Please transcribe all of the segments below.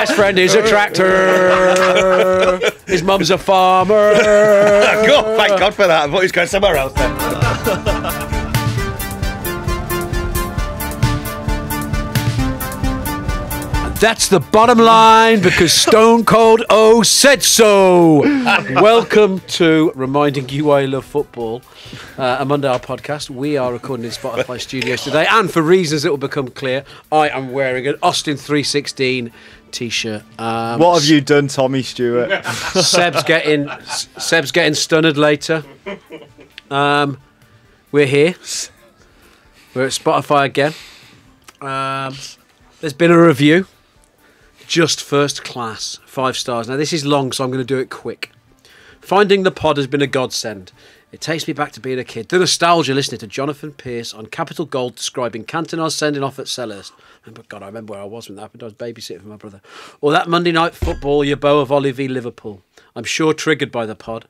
best friend is a tractor. His mum's a farmer. God, thank God for that. I thought he was going somewhere else then. That's the bottom line because Stone Cold O said so. Welcome to reminding you why you love football, uh, a Mundial podcast. We are recording in Spotify studios today, and for reasons that will become clear, I am wearing an Austin 316 t-shirt. Um, What have you done, Tommy Stewart? Seb's getting Seb's getting stunned later. Um, we're here. We're at Spotify again. Um, there's been a review. Just first class, five stars. Now this is long, so I'm going to do it quick. Finding the pod has been a godsend. It takes me back to being a kid. The nostalgia listening to Jonathan Pearce on Capital Gold describing Cantona's sending off at Selhurst. Remember, God, I remember where I was when that happened. I was babysitting for my brother. Or that Monday night football, bow of v Liverpool. I'm sure triggered by the pod.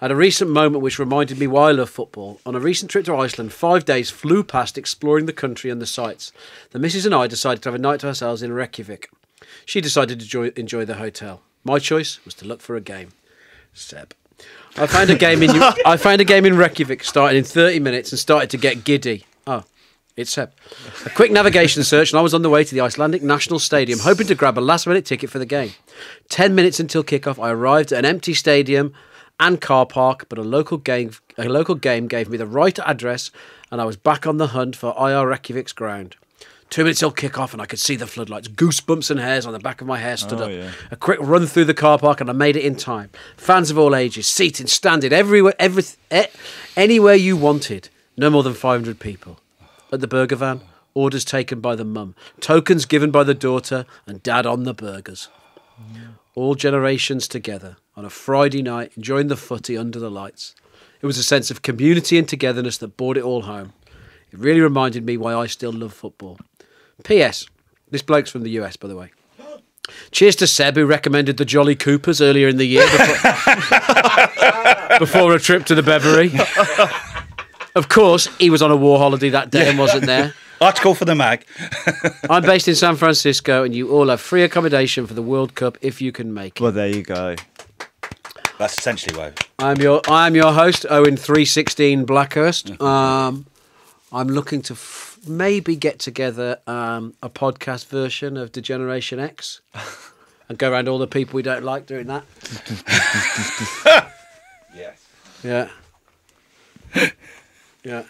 I had a recent moment which reminded me why I love football. On a recent trip to Iceland, five days flew past exploring the country and the sights. The missus and I decided to have a night to ourselves in Reykjavik. She decided to enjoy, enjoy the hotel. My choice was to look for a game. Seb. I found a game in I found a game in Reykjavik starting in 30 minutes and started to get giddy. Oh, it's Seb. A quick navigation search and I was on the way to the Icelandic National Stadium hoping to grab a last minute ticket for the game. 10 minutes until kickoff I arrived at an empty stadium and car park, but a local game a local game gave me the right address and I was back on the hunt for IR Reykjavik's ground. Two minutes till kick-off, and I could see the floodlights. Goosebumps and hairs on the back of my hair stood Oh, up. yeah. A quick run through the car park, and I made it in time. Fans of all ages, seating, standing, everywhere, every, eh, anywhere you wanted. No more than 500 people. At the burger van, orders taken by the mum, tokens given by the daughter, and dad on the burgers. All generations together on a Friday night, enjoying the footy under the lights. It was a sense of community and togetherness that brought it all home. It really reminded me why I still love football. P.S. This bloke's from the US, by the way. Cheers to Seb, who recommended the Jolly Coopers earlier in the year before, before a trip to the Beverly. Of course, he was on a war holiday that day and wasn't there. Article for the mag. I'm based in San Francisco, and you all have free accommodation for the World Cup if you can make it. well, there you go. That's essentially why. I'm your I'm your host, Owen three sixteen Blackhurst. Um, I'm looking to f- maybe get together um, a podcast version of Degeneration X and go around all the people we don't like doing that. Yes. Yeah, yeah.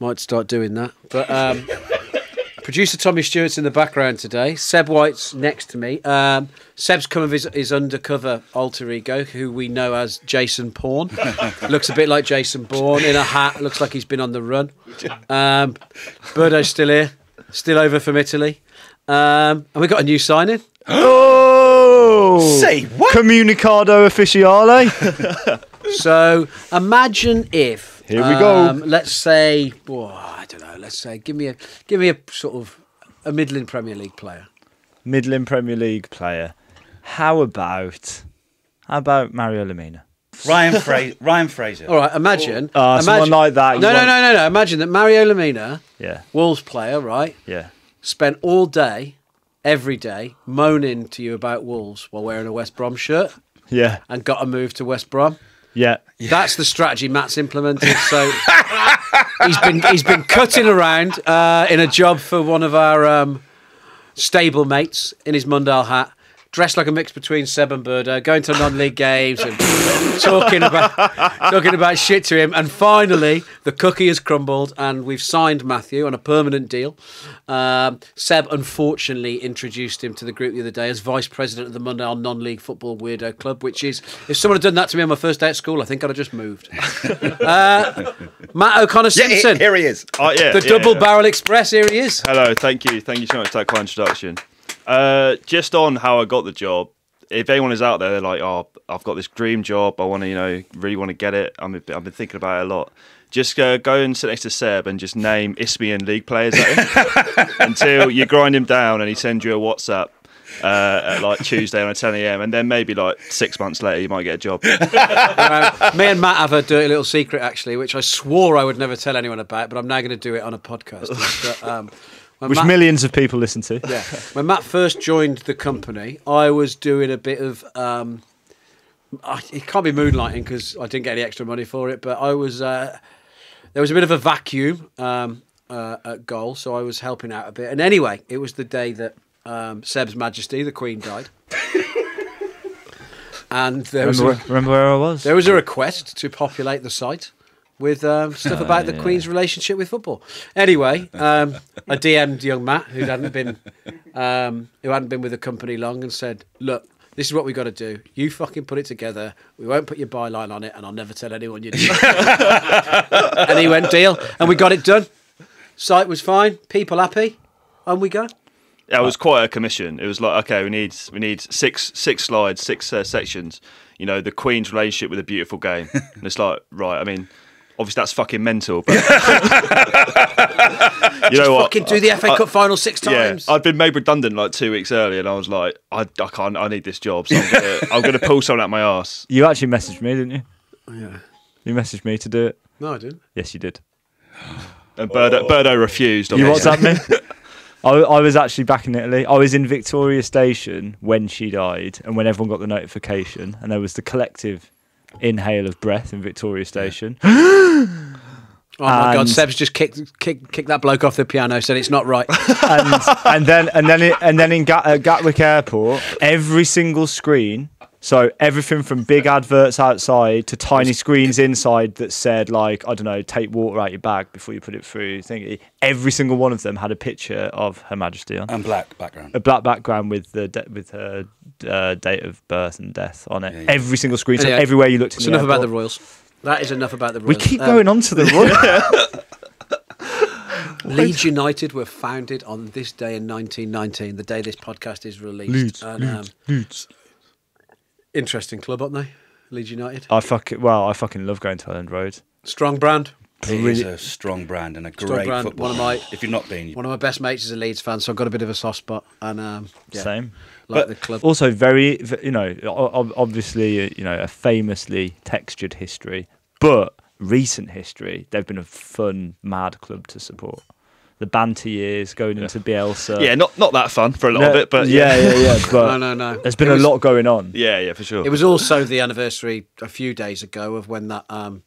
Might start doing that, but. Um, Producer Tommy Stewart's in the background today. Seb White's next to me. Um, Seb's come of his, his undercover alter ego, who we know as Jason Bourne. looks a bit like Jason Bourne in a hat. Looks like he's been on the run. Um, Birdo's still here, still over from Italy. Um, and we got a new signing. Oh! Say what? Communicado officiale. So imagine if Here we go. um, Let's say, oh, I don't know. Let's say, give me a give me a sort of a middling Premier League player. Midland Premier League player. How about how about Mario Lemina? Ryan, Fra- Ryan Fraser. All right, imagine. Ah, someone like that, No, no, want- no, no, no. Imagine that Mario Lemina, Yeah, Wolves player, right, yeah. spent all day, every day, moaning to you about Wolves while wearing a West Brom shirt Yeah, and got a move to West Brom. Yeah. That's the strategy Matt's implemented. So he's been he's been cutting around uh, in a job for one of our um, stable mates in his Mundial hat, dressed like a mix between Seb and Birdo, going to non-league games and talking about talking about shit to him. And finally, the cookie has crumbled, and we've signed Matthew on a permanent deal. Um, Seb unfortunately introduced him to the group the other day as vice president of the Mundial Non-League Football Weirdo Club, which is if someone had done that to me on my first day at school, I think I'd have just moved. uh, Matt O'Connor yeah, Simpson, here he is. Oh, yeah, the yeah, Double yeah. Barrel Express. Here he is. Hello, thank you, thank you so much for that kind introduction. Uh, just on how I got the job. If anyone is out there, they're like, "Oh, I've got this dream job. I want to, you know, really want to get it." I'm, a bit- I've been thinking about it a lot. Just uh, go and sit next to Seb and just name Isthmian league players at him until you grind him down and he sends you a WhatsApp uh, at like Tuesday on 10 a.m. and then maybe like six months later you might get a job. Uh, me and Matt have a dirty little secret actually, which I swore I would never tell anyone about, but I'm now going to do it on a podcast. But, um, When which Matt- millions of people listen to. Yeah. When Matt first joined the company, I was doing a bit of. Um, I, it can't be moonlighting because I didn't get any extra money for it, but I was. Uh, there was a bit of a vacuum um, uh, at goal, so I was helping out a bit. And anyway, it was the day that um, Seb's Majesty, the Queen, died. and there was, a, where, remember where I was? there was a request to populate the site with um, stuff about the. Queen's relationship with football. Anyway, um, I DM'd young Matt, who hadn't been um, who hadn't been with the company long, and said, "Look, this is what we got to do. You fucking put it together. We won't put your byline on it, and I'll never tell anyone you did." it." and he went deal, and we got it done. Site was fine, people happy, and we go. Yeah, it was quite a commission. It was like, okay, we need we need six six slides, six uh, sections. You know, the Queen's relationship with a beautiful game. and it's like, right. I mean, obviously that's fucking mental. But you know what? Fucking do the FA Cup final six times. Yeah, I'd been made redundant like two weeks earlier, and I was like, I, I can't. I need this job, so I'm gonna, I'm gonna pull someone out my ass. You actually messaged me, didn't you? yeah. You messaged me to do it. No, I didn't. Yes, you did. And Birdo, oh. Birdo refused. You obviously. WhatsApp me? I, I was actually back in Italy. I was in Victoria Station when she died, and when everyone got the notification, and there was the collective inhale of breath in Victoria Station. Oh my god, Seb's just kicked, kicked kicked that bloke off the piano, said it's not right. and and then and then it, and then in Gat, uh, Gatwick Airport, every single screen. So everything from big adverts outside to tiny screens inside that said like I don't know, take water out your bag before you put it through. Thingy. Every single one of them had a picture of Her Majesty on And black background. a black background with the de- with her uh, date of birth and death on it. Yeah, yeah. Every single screen, so Anyway, everywhere you looked. In It's the enough about the. Royals. That is enough about the Royals. We keep Um, going on to the Royal. Leeds United were founded on this day in 1919, the day this podcast is released. Leeds, and, um, Leeds. Interesting club, aren't they? Leeds United. I fucking well, I fucking love going to Elland Road. Strong brand. It is a strong brand and a Strong great brand, football. one of my- if you've not been, One of my best mates is a Leeds fan, so I've got a bit of a soft spot. And um, yeah, Same. like But the club. Also, very v- you know, o- ob- obviously, uh, you know, a famously textured history, but recent history. They've been a fun, mad club to support. The banter years going into Bielsa. Yeah, not not that fun for a lot No, of it, but yeah, yeah, yeah, yeah. But no, no, no. there's been It a lot going on. yeah, yeah, for sure. It was also the anniversary a few days ago of when that um,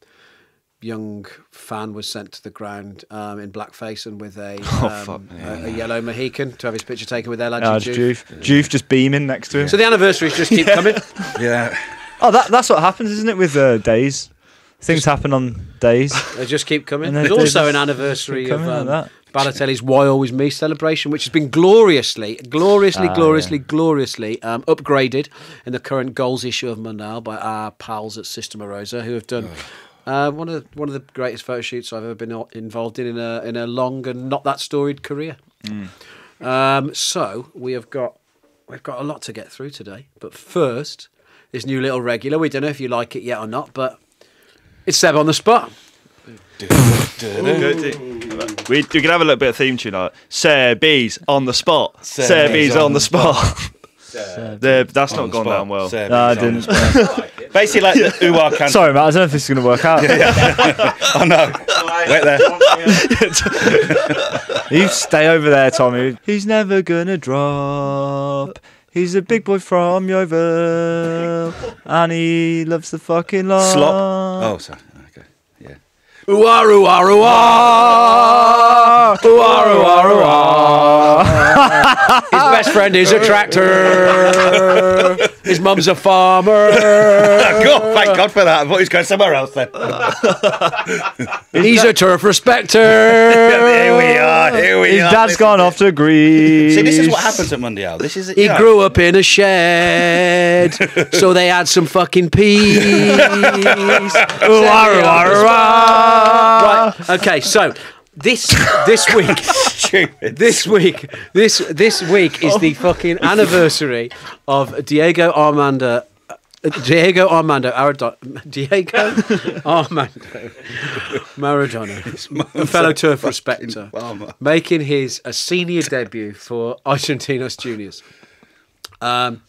young fan was sent to the ground um, in blackface and with a, Oh, um, fuck, a, a yellow Mohican to have his picture taken with their lad Uh, Juve. Juve, Juve just beaming next to him. So the anniversaries just keep coming. yeah, Oh, that, that's what happens, isn't it, with uh, days? Things happen on days. They just keep coming. And There's also an anniversary of coming like um, that. Balotelli's "Why Always Me" celebration, which has been gloriously, gloriously, Ah, gloriously, yeah. gloriously um, upgraded in the current goals issue of Mundial by our pals at System Rosa, who have done. Uh, one of the, one of the greatest photo shoots I've ever been involved in in a in a long and not that storied career. Um, so we have got we've got a lot to get through today, but first this new little regular. We don't know if you like it yet or not, but it's Seb on the spot. Go to- We, we can have a little bit of theme tune like Sir B's on the spot. Sir Sir B's B's on on the the spot. There, that's On not the gone spot. down well. Seb No, I is on the didn't. Basically, like the Uwa can. Sorry, Matt. I don't know if this is going to work out. Oh no! Wait there. You stay over there, Tommy. He's never gonna drop. He's a big boy from Yeovil, and he loves the fucking law. Slop. Oh, sorry. Okay. Yeah. Ooh-ah, ooh-ah, ooh-ah. Ooh-ah, ooh-ah, ooh-ah. His best friend is a tractor. His mum's a farmer. God, thank God for that. I thought he was going somewhere else then. He's a turf respecter. here we are. Here we His are. dad's gone off to Greece. See, this is what happens at Mundial. This is. He you know, grew up in a shed, so they had some fucking peas. Ooh-ah, ooh-ah, ooh-ah. Right. Okay. So this this week, Stupid. this week, this this week is the fucking anniversary of Diego Armando. uh, Diego Armando Arado- Diego Armando Maradona, a fellow turf respecter, making his a senior debut for Argentinos Juniors. Um,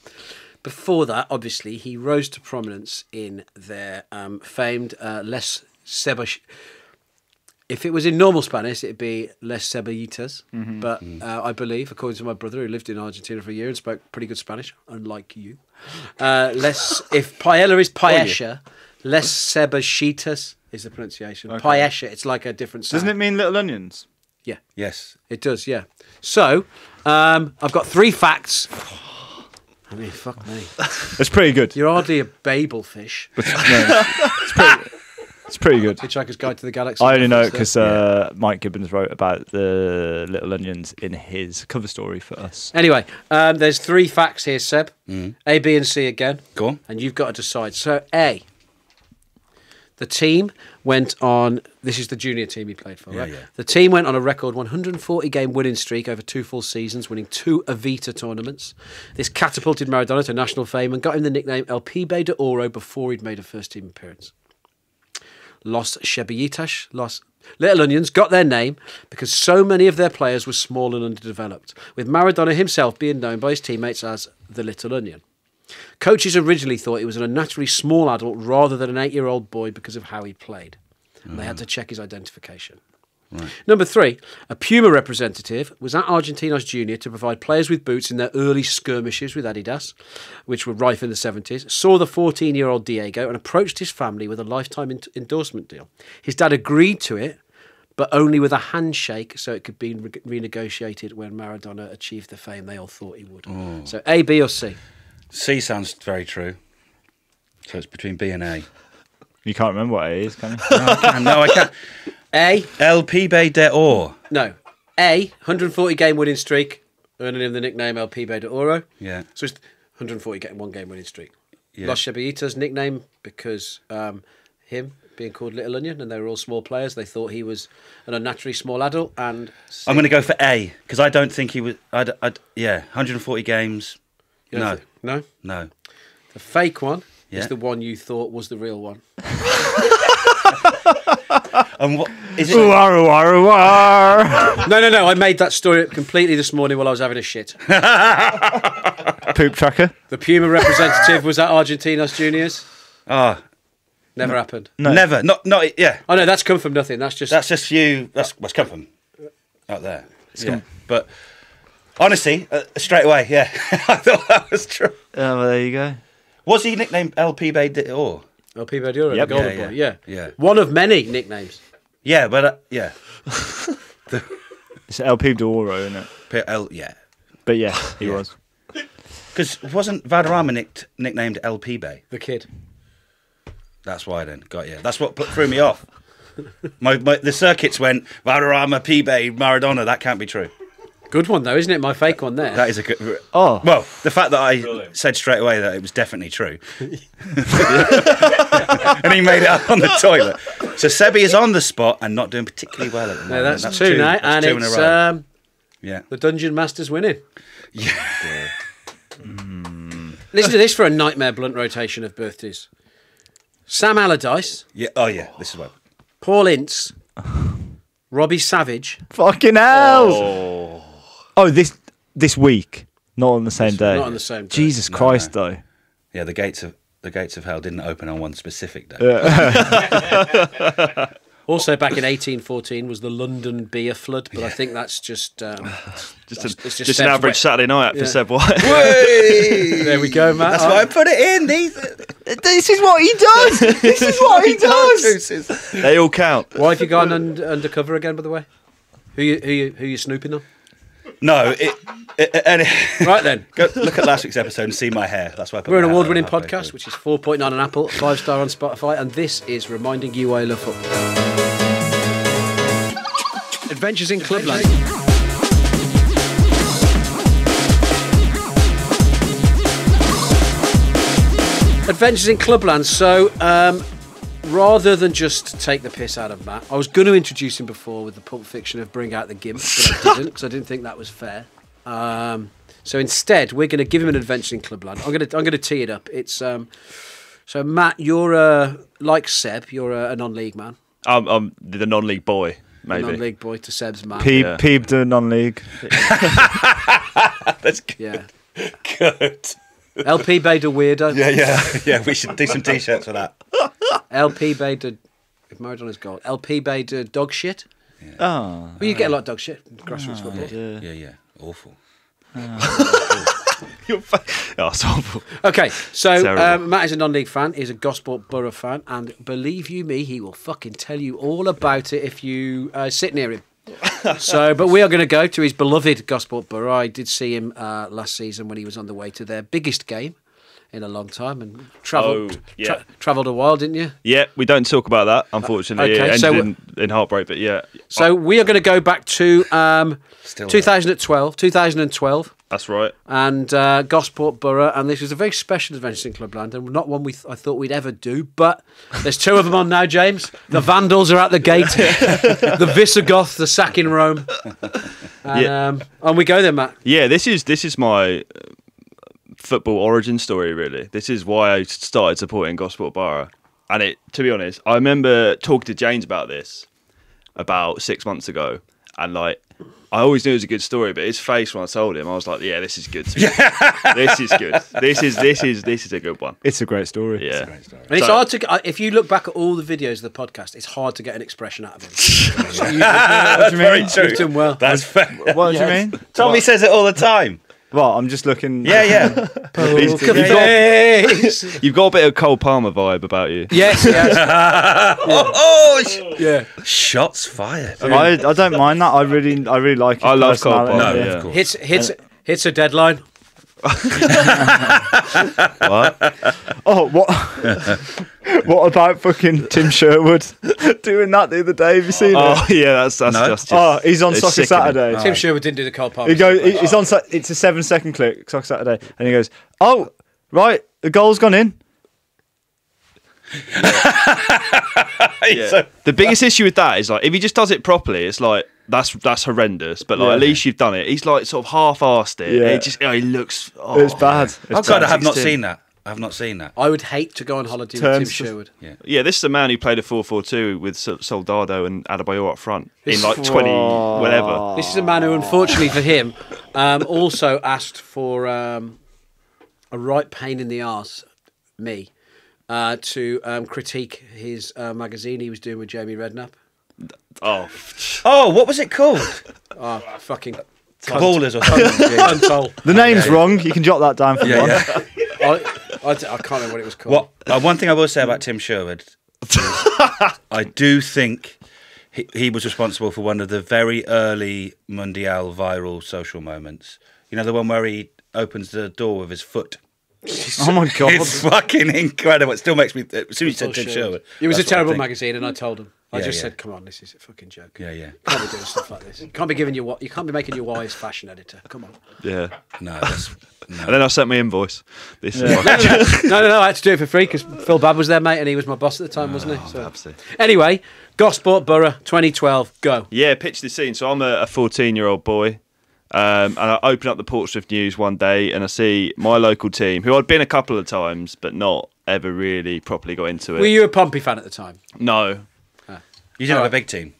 before that, obviously, he rose to prominence in their um, famed uh, Les Sebas. If it was in normal Spanish, it'd be Les Cebollitas. Mm-hmm. But uh, I believe, according to my brother who lived in Argentina for a year and spoke pretty good Spanish, unlike you, uh, Les, if paella is paella, Les Cebollitas is the pronunciation. Paella, it's like a different sound. Doesn't it mean little onions? Yeah, Yes. it does, yeah. So, um, I've got three facts. I mean, fuck me. It's pretty good. You're hardly a Babel fish. No, it's, pretty, it's pretty good. Hitchhiker's Guide to the Galaxy. I only know it because uh, Mike Gibbons wrote about the little onions in his cover story for us. Anyway, um, there's three facts here, Seb. Mm. A, B, and C again. Go on. And you've got to decide. So, A, the team went on. This is the junior team he played for, Yeah, right? yeah. The team went on a record 140 game winning streak over two full seasons, winning two Evita tournaments. This catapulted Maradona to national fame and got him the nickname El Pibe de Oro before he'd made a first team appearance. Los Chebillitas, Los Little Onions, got their name because so many of their players were small and underdeveloped, with Maradona himself being known by his teammates as the Little Onion. Coaches originally thought he was an unnaturally small adult rather than an eight year old boy because of how he played. And they had mm. to check his identification. Number three, a Puma representative was at Argentinos Junior to provide players with boots in their early skirmishes with Adidas, which were rife in the 70s, saw the 14 year old Diego and approached his family with a lifetime en- endorsement deal. His dad agreed to it, but only with a handshake so it could be re- renegotiated when Maradona achieved the fame they all thought he would. Oh. So A, B, or C? C sounds very true. So it's between B and A. You can't remember what A is, can you? No, I can't. No, I can't. A, El Pibe de Or. no. A, 140 game winning streak, earning him the nickname El Pibe de Oro. Yeah. So it's 140 get one game winning streak. Yeah. Los Chebillitas nickname because um, him being called Little Onion and they were all small players. They thought he was an unnaturally small adult and I'm going to go for A because I don't think he was. I'd, I'd, yeah, 140 games. No, the- no. no. The fake one Yeah. is the one you thought was the real one. And what is it? War, war, war. no, no, no. I made that story up completely this morning while I was having a shit. Poop tracker. The Puma representative was at Argentinos Juniors. Ah, Never happened. No. never. Not, not. Yeah, Oh no, that's come from nothing. That's just that's just you. That's what's come from out there. Yeah, but honestly, uh, straight away, yeah, I thought that was true. Oh, well, there you go. Was he nicknamed El Pibe de Or? El Pibe de Yep. the Golden Yeah, Boy. yeah. Yeah. Yeah. One of many nicknames. Yeah, but uh, yeah, It's El Peep de Oro, isn't it? P- El, yeah. But yeah, he Yeah. was. Because wasn't Valderrama nicked, nicknamed El Pibe? The kid. That's why then. Got you. That's what put, threw me off. My, my the circuits went Valderrama, Pibe, Maradona. That can't be true. Good one though, isn't it? My fake one there. That is a good. Oh. Well, the fact that I said straight away that it was definitely true, and he made it up on the toilet. So Sebi is on the spot and not doing particularly well at the no, moment. that's, two, now, that's and two it's in a row. um, yeah. the Dungeon Master's winning. Yeah, listen to this for a nightmare blunt rotation of birthdays. Sam Allardyce, Yeah. Oh yeah. This is what. Paul Ince, Robbie Savage. Fucking hell! Oh, this this week, not on the same day. not on the same day. Jesus No, Christ, no. though. Yeah. The gates of the gates of hell didn't open on one specific day. Also, back in 1814 was the London beer flood, but I think that's just um, Just, That's- an, it's just just, an average wet- Saturday night for Yeah. Seb White. there we go, Matt. That's why I put it in. These. This is what he does. this is what he does. they all count. Why have you gone un- undercover again? By the way, who you who you who you snooping on? No. It. it and Right then, Go look at last week's episode and see my hair. That's why I put we're an award-winning podcast, which is 4.9 on Apple, five star on Spotify, and this is reminding you why I love football. Adventures in Clubland. Adventures in Clubland. So, um, rather than just take the piss out of Matt, I was going to introduce him before with the Pulp Fiction of Bring Out the Gimp, but I didn't because I didn't think that was fair. Um, so instead, we're going to give him an adventure in Clubland. I'm going to I'm going to tee it up. It's um, so Matt, you're a like Seb, you're a, a non-league man, I'm, I'm the non-league boy, maybe. non-league boy to Seb's man. Peep, Yeah. peep the non-league. That's good. Yeah, good. El Pibe de weirdo. Yeah, yeah, yeah. We should do some t-shirts for that. El Pibe de If Maradona's goal, LP made uh, dog shit. Oh, Well, you get a lot of dog shit. in Grassroots football. yeah. Yeah, yeah. Awful. You're fa- oh, it's awful. Okay, so um, Matt is a non-league fan. He's a Gosport Borough fan, and believe you me, he will fucking tell you all about it if you uh, sit near him. so, but we are going to go to his beloved Gosport Borough. I did see him uh, last season when he was on the way to their biggest game in a long time, and travelled Oh, yeah. travelled a while, didn't you? Yeah, we don't talk about that, unfortunately. Okay, it ended so- in, in heartbreak, but yeah. So we are going to go back to um, 2012, 2012. That's right. and uh, Gosport Borough, and this was a very special adventure in Clubland, and not one we th- I thought we'd ever do. But there's two of them on now, James. The Vandals are at the gate, the Visigoth, the sack in Rome, and, Yeah. um, and we go there, Matt. Yeah, this is this is my uh, football origin story. Really, this is why I started supporting Gosport Borough. And it, to be honest, I remember talking to James about this about six months ago, and like. I always knew it was a good story, but his face when I told him, I was like, "Yeah, this is good. To me. this is good. This is this is this is a good one." It's a great story. Yeah, Great story. And it's So- hard to if you look back at all the videos of the podcast, it's hard to get an expression out of him. What do you mean? Very You've done well. That's fair. What do you mean? Tommy says it all the time. Well, I'm just looking. Yeah, yeah. You've got, you've got a bit of Cole Palmer vibe about you. yes, yes, oh, oh, sh- yeah. shots fired. I, I don't mind that. I really I really like. His I love Cole personality. Palmer, No, yeah. of course. Hits, hits, hits a deadline. Oh, what? what about fucking Tim Sherwood doing that the other day? Have you seen Oh it? Oh yeah, that's that's No. just, just. Oh, he's on it's Soccer sickening. Saturday. Tim Sherwood didn't do the cold Palmer. He goes. he- He's on. It's a seven-second click. Soccer Saturday, and he goes, "Oh, right, the goal's gone in." Yeah. So- the biggest issue with that is like if he just does it properly, it's like that's that's horrendous. But like Yeah. at least you've done it. He's like sort of half-assed it. Yeah. It just oh, he looks. Oh. It's bad. It's Oh God, I have not 16. seen that. I have not seen that. I would hate to go on holiday with Tim Sherwood. Yeah, yeah, this is a man who played a 4-4-2 with Soldado and Adebayor up front in like 20 whatever. This is a man who, unfortunately for him, um, also asked for um, a right pain in the arse, me, uh, to um, critique his uh, magazine he was doing with Jamie Redknapp. Oh, Oh, what was it called? Oh, fucking Ballers or something. The name's wrong. You can jot that down for yeah, one. yeah. I, I, d- I can't remember what it was called. What? Uh, one thing I will say about Tim Sherwood, I do think he, he was responsible for one of the very early Mundial viral social moments. You know, the one where he opens the door with his foot. Oh my god. It's fucking incredible. It still makes me. As soon as you said Tim Sherwood, It was a that's what I terrible magazine, and I told him. I Yeah, just yeah. said, "Come on, this is a fucking joke. Yeah, yeah. You can't be doing stuff like this. You can't be giving you what you can't be making your wise fashion editor. Come on." yeah. No, that's. No. And then I sent my invoice. This is no, my no, no, no, I had to do it for free because Phil Babb was there, mate, and he was my boss at the time, wasn't he? Ah, so. absolutely. Anyway, Gosport Borough 2012, go. Yeah, pitch the scene. So I'm a 14 year old boy. Um, and I open up the Portsmouth News one day and I see my local team, who I'd been a couple of times, but not ever really properly got into it. Were you a Pompey fan at the time? no. You didn't have a big team.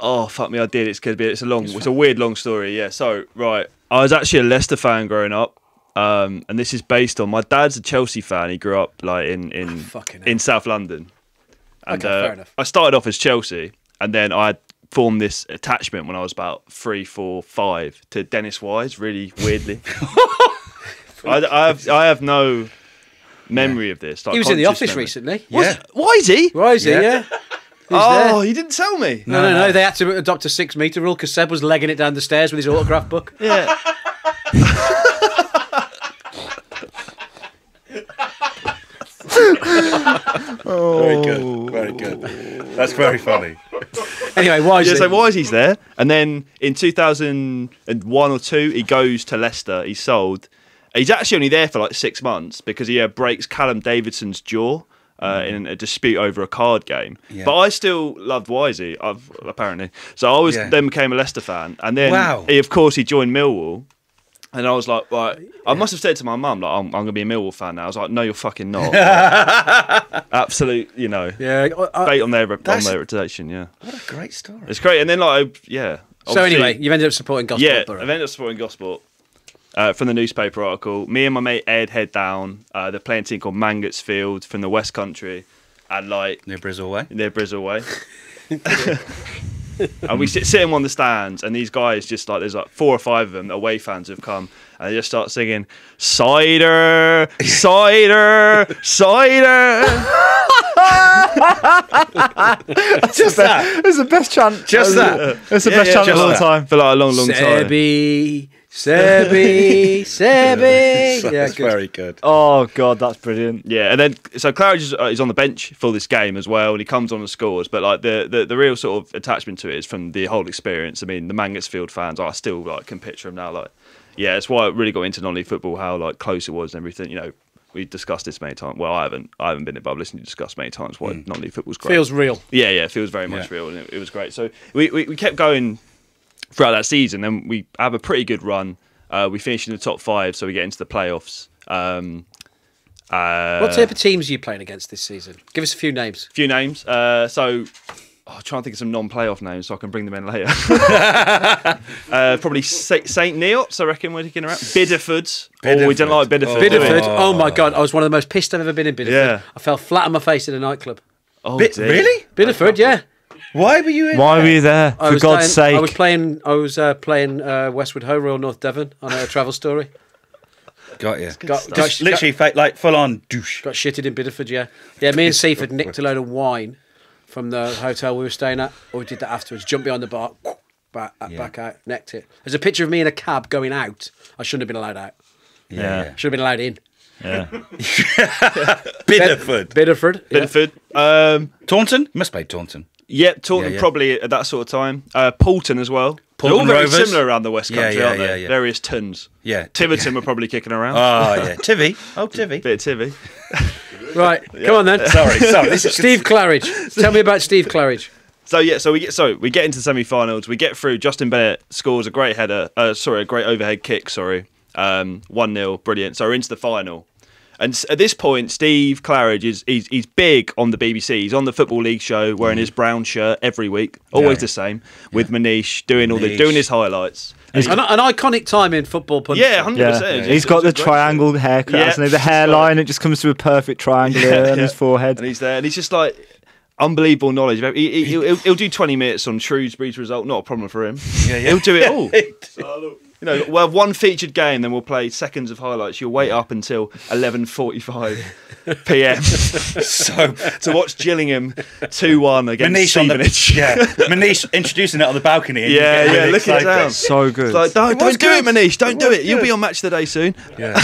Oh fuck me, I did. It's gonna be. It's a long. It's a weird long story. Yeah. So right, I was actually a Leicester fan growing up, um, and this is based on my dad's a Chelsea fan. He grew up like in in Fucking in South London, and Okay, uh, fair enough. I started off as Chelsea, and then I formed this attachment when I was about three, four, five to Dennis Wise. Really weirdly, I, I have I have no memory of this. Like, He was in the conscious office memory. recently. Yeah. Why is he? Why is he? Yeah. Yeah. Who's Oh, there? he didn't tell me. No, no, no. They had to adopt a six metre rule because Seb was legging it down the stairs with his autograph book. Yeah. Very good. Very good. That's very funny. Anyway, why is Yeah, he? so why is he's there? And then in 2001 or two, he goes to Leicester. He's sold. He's actually only there for like six months because he uh, breaks Callum Davidson's jaw uh, in a dispute over a card game. Yeah. But I still loved Wisey, I've, apparently. So I was Yeah. then became a Leicester fan, and then Wow. he, of course he joined Millwall. And I was like, right, I must have said to my mum, like, I'm, I'm going to be a Millwall fan now. I was like, no, you're fucking not. Like, absolute, you know, Yeah. I- I- bait on their on their reputation. Yeah, What a great story. it's great. And then like, yeah. so anyway, you've ended up supporting Gosport yeah. I've ended up supporting Gosport uh, from the newspaper article. Me and my mate Ed head down. Uh, they're playing a team called Mangotsfield from the West Country, and like Near Brizzle Way. near Brizzle Way. and we sit, sit him on the stands, and these guys just like there's like four or five of them away fans have come, and they just start singing cider, cider, cider. Just that. It's the best chant. Just that. It's the Yeah, best yeah, chant of just all time. for like a long, long time. Sebi, Sebi, Sebi. Yeah, That's good. very good. Oh god, that's brilliant. Yeah, and then so Claridge is, uh, is on the bench for this game as well, and he comes on and scores. But like the, the the real sort of attachment to it is from the whole experience. I mean, the Mangotsfield fans, I still like can picture them now. Like, yeah, it's why I really got into non-league football, how like close it was and everything. You know, we discussed this many times. Well, I haven't, I haven't been it, but I've listened to discuss many times why non-league football's great. Feels real. Yeah, yeah, it feels very much Yeah. real, and it, it was great. So we, we, we kept going throughout that season, and we have a pretty good run. Uh, we finish in the top five, so we get into the playoffs. Um, uh, What type of teams are you playing against this season? Give us a few names. A few names. Uh, so oh, I'm trying to think of some non-playoff names so I can bring them in later. uh, probably Saint Neots, I reckon we're kicking around. Bideford. Oh, we didn't like Bideford. Oh. do. Oh my god, I was one of the most pissed I've ever been in Bideford. Yeah. I fell flat on my face in a nightclub. Oh, Bit, dear. really? Bideford, yeah. Why were you in Why there? were you there? I For God's playing, sake. I was playing. I was uh, playing uh, Westward Ho, Royal North Devon on a travel story. Got you. Got, got, Just literally fa- like full on douche. got shitted in Bideford. Yeah, yeah. Me and Seaford nicked a load of wine from the hotel we were staying at. Or we did that afterwards. Jumped behind the bar, back, back out, necked it. There's a picture of me in a cab going out. I shouldn't have been allowed out. yeah. Should have been allowed in. yeah. Bideford. Bideford. yeah. Bideford. Um, Taunton? You must play Taunton. Yep, Taunton Yeah, yeah. probably at that sort of time. Uh, Paulton as well. They're all Paulton very Rovers. similar around the West Country, yeah, aren't they? yeah, yeah. Various tons. Yeah. Tiverton were probably kicking around. Oh, yeah. Tivy. Oh, Tivy. Bit of Tivy. Right. Come on then. Sorry, sorry. Steve Claridge. Tell me about Steve Claridge. So yeah, so we get so we get into the semi-finals. We get through. Justin Bennett scores a great header. Uh, sorry, a great overhead kick. Sorry, um, one 0 brilliant. So we're into the final. And at this point, Steve Claridge is he's, he's big on the BBC. He's on the Football League show, wearing his brown shirt every week, always Yeah. the same, with Manish doing all the doing his highlights. An, an iconic time in football. punditry. yeah, hundred Yeah. percent. He's got the triangle haircut, Yeah. hasn't he? The hairline, it just comes to a perfect triangle there on his forehead. and he's there, and he's just like unbelievable knowledge. He, he, he'll, he'll do twenty minutes on Shrewsbury's result, not a problem for him. Yeah, yeah. He'll do it all. You know, we'll have one featured game, then we'll play seconds of highlights. You'll wait up until 11:45 p.m. so to watch Gillingham 2-1 against Manish on the yeah, Manish introducing it on the balcony. and Yeah, yeah, really looking excited. down. So good. It's like, don't, It don't do it. Manish. Don't It do was it. You'll be on match of the day soon. Yeah.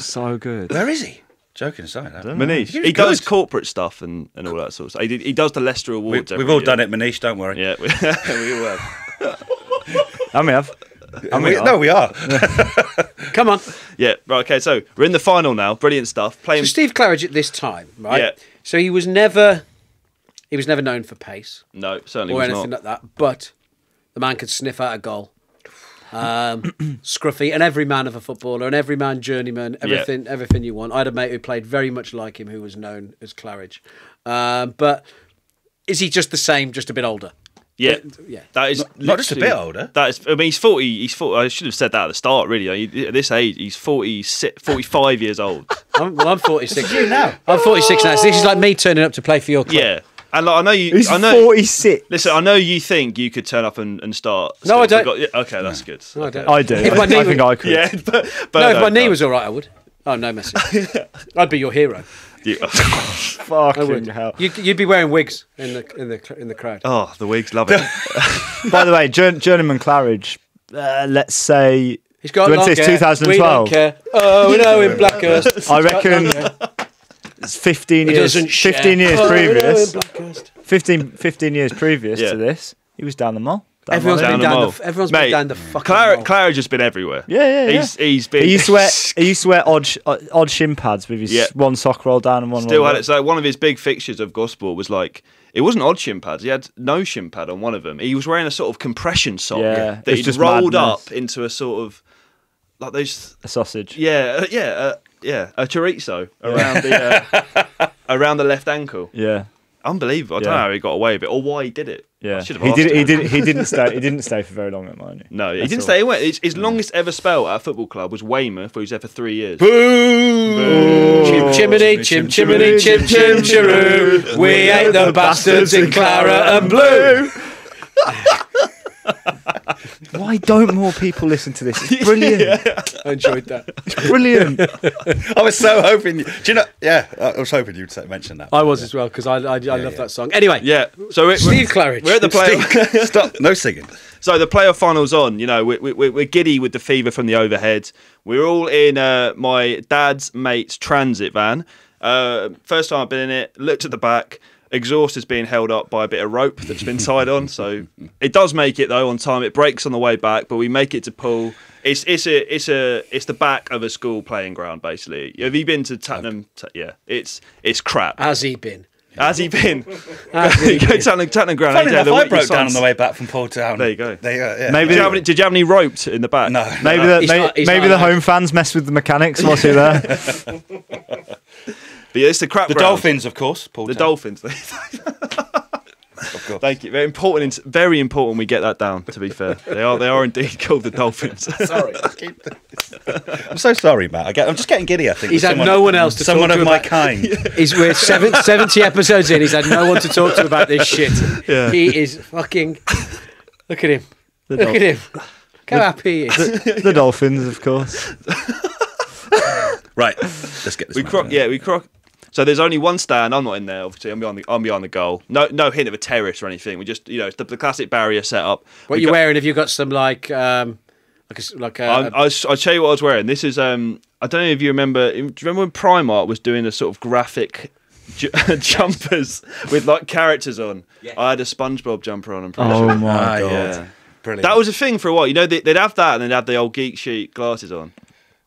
so good. Where is he? Joking aside, that- Manish. He He does corporate stuff and, and all that sort of stuff. He, did, he does the Leicester We, Awards. we've every all year. done it, Manish. Don't worry. Yeah, we, we all have. I mean, I've. I mean, We- no, we are. Come on. Yeah, right, okay, so we're in the final now. Brilliant stuff. So Playing. Steve Claridge at this time, right? Yeah. So he was never, he was never known for pace No, certainly or was anything not. like that. But the man could sniff out a goal. Um, scruffy and every man of a footballer and every man journeyman, everything, everything you want. I had a mate who played very much like him, who was known as Claridge. Um, but is he just the same, just a bit older? Yeah, Yeah. that is Not- not just a bit older. That is, I mean, he's forty. He's 40, I should have said that at the start. Really, He- at this age, he's 40, 45 years old. I'm, well, I'm 46. you now. I'm 46 now. So this is like me turning up to play for your club. Yeah, and like, I know you. He's I know. 46. Listen, I know you think you could turn up and, and start. No, I don't. got- yeah, okay, that's good. No, I don't. I do. If I, my knee I think was- I could. Yeah, but, but no, if my no, knee was all right, I would. Oh no, Messi. I'd be your hero. You- I Fucking would. hell. You, you'd be wearing wigs in the in the in the crowd. oh, the wigs love it. By the way, Jour- Journeyman Claridge, uh, let's say. He's got Do you long want to say hair. it's 2012? We don't care. Oh, we know in Blackhurst. I reckon it's 15 He years, doesn't 15 years Oh, we know in previous. Blackhurst. 15, 15 years previous Yeah. to this, he was down the mall. Down Everyone's the Down been the down mall. the. Everyone's Mate, been down the fucking. Clara, mall. Claridge has been everywhere. Yeah, yeah, yeah. He's he's been. He used to wear he used to wear odd sh- odd shin pads with his Yeah. one sock roll down and one Still roll had it. So one of his big fixtures of Gosport was like it wasn't odd shin pads. He had no shin pad on one of them. He was wearing a sort of compression sock Yeah, that it's he'd just rolled madness. up into a sort of like those. a sausage. Yeah, uh, yeah, uh, yeah, a chorizo around the uh, around the left ankle. Yeah. Unbelievable. I don't Yeah. know how he got away with it or why he did it. Yeah, I Yeah, should have he asked did. him. He did. He didn't stay. He didn't stay for very long at Miney. No, he That's didn't all. stay. He went. His, his longest ever spell at a football club was Weymouth, where he was there for three years. Chim chimney, chim chimney, chim chim chiroo. We ate the bastards in Clara and Blue. Why don't more people listen to this? It's brilliant. I enjoyed that. It's brilliant. I was so hoping. Do you know? Yeah, I was hoping you'd mention that. I was as well because I, I, I love yeah. that song. Anyway, Yeah. So we're, Steve Claridge. we're at the play. Stop. No singing. So the playoff finals on. You know, we, we, we're giddy with the fever from the overhead. We're all in uh, my dad's mate's transit van. Uh, first time I've been in it. Looked at the back. Exhaust is being held up by a bit of rope that's been tied on. So it does make it though on time. It breaks on the way back, but we make it to Poole. It's it's a it's a it's the back of a school playing ground basically. Have you been to Tatnam? Ta- yeah, it's it's crap. Has he been? Has he been? Has he Go been? Tatnam, Tatnam ground. Funny enough, the I broke down on the way back from Poole Town. There you go. There you go. Yeah. Maybe Did you, have any, did you have any roped in the back? No. Maybe the He's may- not- maybe the home fans messed with the mechanics whilst you're there. But yeah, it's the crap The ground. Dolphins, of course. Poole The Town. Dolphins. Of course. Thank you. Very important. Very important. We get that down. To be fair, they are. They are indeed called the Dolphins. Sorry. I keep- I'm so sorry, Matt. I get, I'm just getting giddy. I think. He's had someone- no one else to Someone talk of to my about- kind. He's we're seven, 70 episodes in. He's had no one to talk to about this shit. Yeah. He is fucking. Look at him. Look at him. Look how happy he is. the Dolphins, of course. right. Let's get this. we man croc. Yeah, we croc. So there's only one stand. I'm not in there. Obviously, I'm behind the. I'm behind the goal. No, no hint of a terrace or anything. We just, you know, it's the, the classic barrier setup. What We you got- wearing? Have you got some like um like a s- like a, I'm- I, will tell you what I was wearing. This is. um I don't know if you remember. Do you remember when Primark was doing the sort of graphic ju- jumpers with like characters on? I had a SpongeBob jumper on. I'm pretty sure. Oh my Ah, god. yeah. Brilliant. That was a thing for a while. You know, they, they'd have that and they'd have the old geek sheet glasses on.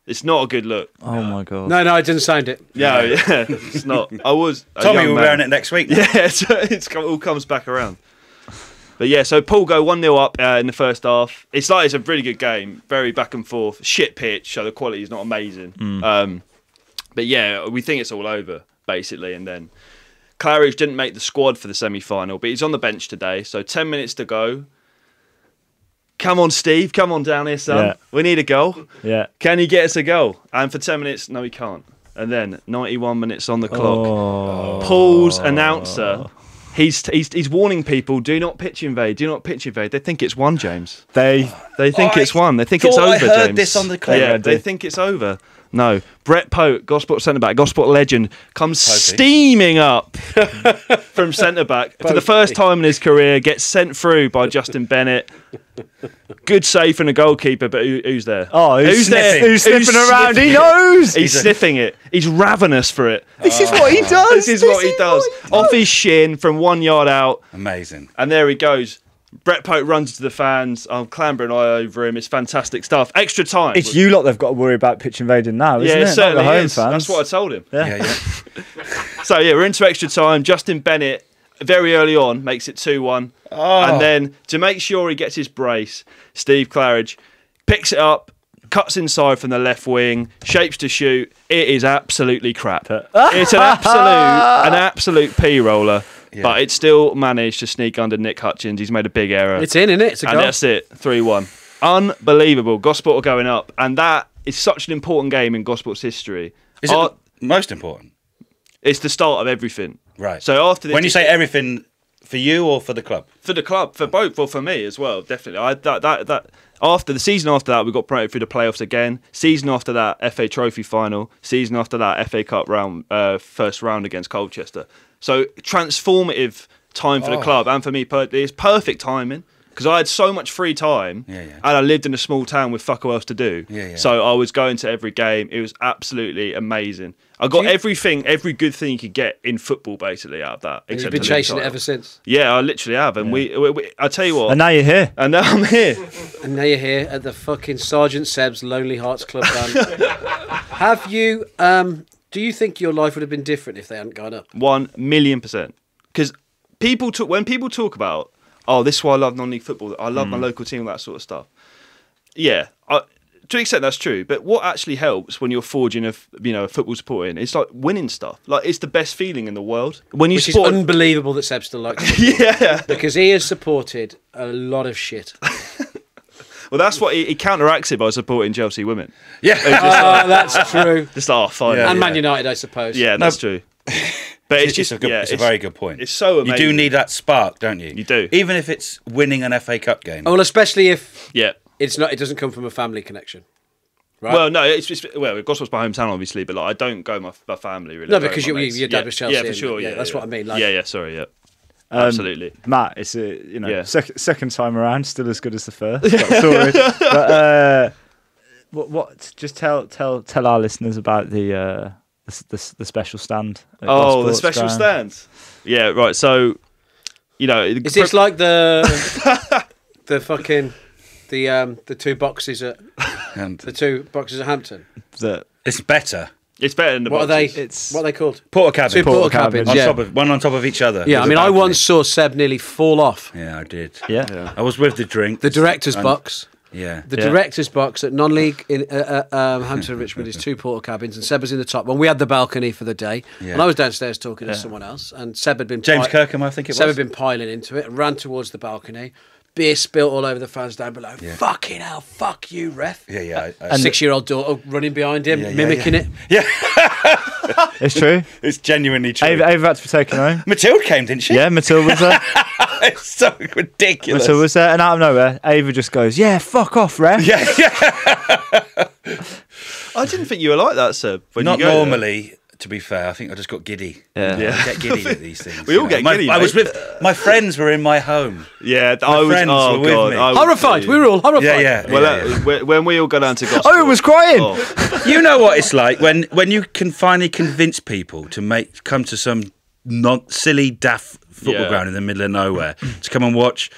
It's not a good look. Oh my god. no, no, I didn't sound it. Yeah, yeah, it's not. I was. A Tommy young will be man. wearing it next week. Yeah, so it's come, all comes back around. But yeah, so Poole go 1 0 up uh, in the first half. It's like it's a really good game, very back and forth. Shit pitch, so the quality is not amazing. Um, but yeah, we think it's all over, basically. And then Claridge didn't make the squad for the semi final, but he's on the bench today. So 10 minutes to go. Come on, Steve. Come on down here, son. Yeah. We need a goal. Yeah. Can you get us a goal? And for 10 minutes, no, he can't. And then 91 minutes on the clock. Oh. Poole's announcer. He's, he's he's warning people: do not pitch invade, do not pitch invade. They think it's one, James. They. They think Oh, it's I one. They think it's thought over, I heard James. this on the clip. Yeah, Yeah, they think it's over. No, Brett Pope, Gosport centre back, Gosport legend, comes Popey. Eh? steaming up from centre back for the first eh? time in his career. Gets sent through by Justin Bennett. Good save from the goalkeeper, but who, who's there? Oh, who's, Who's there? Who's Who's sniffing around? He knows. He's sniffing it. He's ravenous for it. this is what he does. This is what he does. Off his shin from one yard out. Amazing. And there he goes. Brett Pope runs to the fans. Oh, I'm clambering eye over him. It's fantastic stuff. Extra time. It's you lot they've got to worry about pitch invading now, isn't yeah, it? it Not certainly the home is. fans. That's what I told him. Yeah. Yeah, yeah. So yeah, we're into extra time. Justin Bennett, very early on, makes it two one, Oh. and then to make sure he gets his brace, Steve Claridge picks it up. Cuts inside from the left wing, shapes to shoot. It is absolutely crap. It's an absolute, an absolute p roller, but it still managed to sneak under Nick Hutchins. He's made a big error. It's in, isn't it? It's a and goal. that's it, three one. Unbelievable. Gosport are going up, and that is such an important game in Gosport's history. Is it Our- most important? it's the start of everything. Right. So after this, when you say everything for you or for the club? for the club, for both, well, for me as well, definitely. I that that that after the season after that, we got promoted through the playoffs again. Season after that, FA Trophy final. Season after that, FA Cup round, uh, first round against Colchester. So transformative time for the Oh. club and for me. per- It's perfect timing. Because I had so much free time, Yeah, yeah. and I lived in a small town with fuck all else to do. Yeah, yeah. So I was going to every game. It was absolutely amazing. I got you- everything, every good thing you could get in football, basically, out of that. And you've been chasing it ever since. Yeah, I literally have, and we, we, we. I tell you what, And now you're here. and now I'm here. And now you're here at the fucking Sergeant Seb's Lonely Hearts Club band. Have you? Um, do you think your life would have been different if they hadn't gone up? One million percent. Because people talk when people talk about, oh, this is why I love non-league football. I love my hmm. local team, that sort of stuff. Yeah, I, to an extent that's true. But what actually helps when you're forging a you know a football supporting, it's like winning stuff. Like it's the best feeling in the world when you Which is support. unbelievable that Seb still likes yeah. because he has supported a lot of shit. Well, that's what he, he counteracts it by supporting Chelsea women. Yeah. Oh, that's true. Just oh, fine. Yeah. Yeah, And Man United, I suppose. Yeah, that's true. But it's It's, just a, good, yeah, it's a very good point. It's so amazing. You do need that spark, don't you? You do. Even if it's winning an FA Cup game. Oh, well, especially if Yeah. it's not. It doesn't come from a family connection. Right. Well, no, it's just well, Gosport's my hometown, obviously, but like I don't go my, my family really. No, because you- your dad yeah. was Chelsea Yeah, for and- sure. yeah, Yeah, that's yeah. what I mean, like- yeah, yeah. Sorry, yeah. Um, Absolutely. Matt, it's a you know Yeah. sec- second time around, still as good as the first. but sorry, but uh, what what? Just tell tell tell our listeners about the uh, the, the, the special stand. Oh, the special ground. stands. Yeah, right. So, you know, Is this like the the fucking the um the two boxes at And the two boxes at Hampton? That it's better. It's better than the What are they? It's- what are they called? Porter cabins. Two porter Porter cabins. cabins. on Yeah, top of one on top of each other. yeah. I mean, I once saw Seb nearly fall off Yeah, I did. yeah. Yeah. I was with the drink. the director's And- box. Yeah. The Yeah. director's box at non-league in uh, uh, um, Hampton and Richmond is two porter cabins, and Seb was in the top one. We had the balcony for the day, Yeah. and I was downstairs talking to someone else, and Seb had been James pi- Kirkham, I think it Seb was. had been piling into it, and ran towards the balcony. Beer spilt all over the fans down below. Yeah. Fucking hell! Fuck you, ref. Yeah, yeah. I, I, Six-year-old daughter running behind him, Yeah, yeah, mimicking yeah. it. yeah, It's true. it's genuinely true. Ava, Ava had to be taken home. Matilda came, didn't she? Yeah, Matilda was there. it's so ridiculous. Matilda was there, and out of nowhere, Ava just goes, "Yeah, fuck off, ref." yeah, yeah. I didn't think you were like that, sir. When Not you go there. Normally, to be fair. I think I just got giddy. Yeah. I get giddy at these things. We all know. get My- giddy, I was with my friends were in my home. Yeah, I was. friends Oh were with me. I Horrified. We were all horrified. Yeah, yeah. Well, yeah, uh, yeah. when- when we all go down to Gosport. Oh, it was crying. Oh, you know what it's like when when you can finally convince people to make come to some non silly daft football Yeah. ground in the middle of nowhere to come and watch.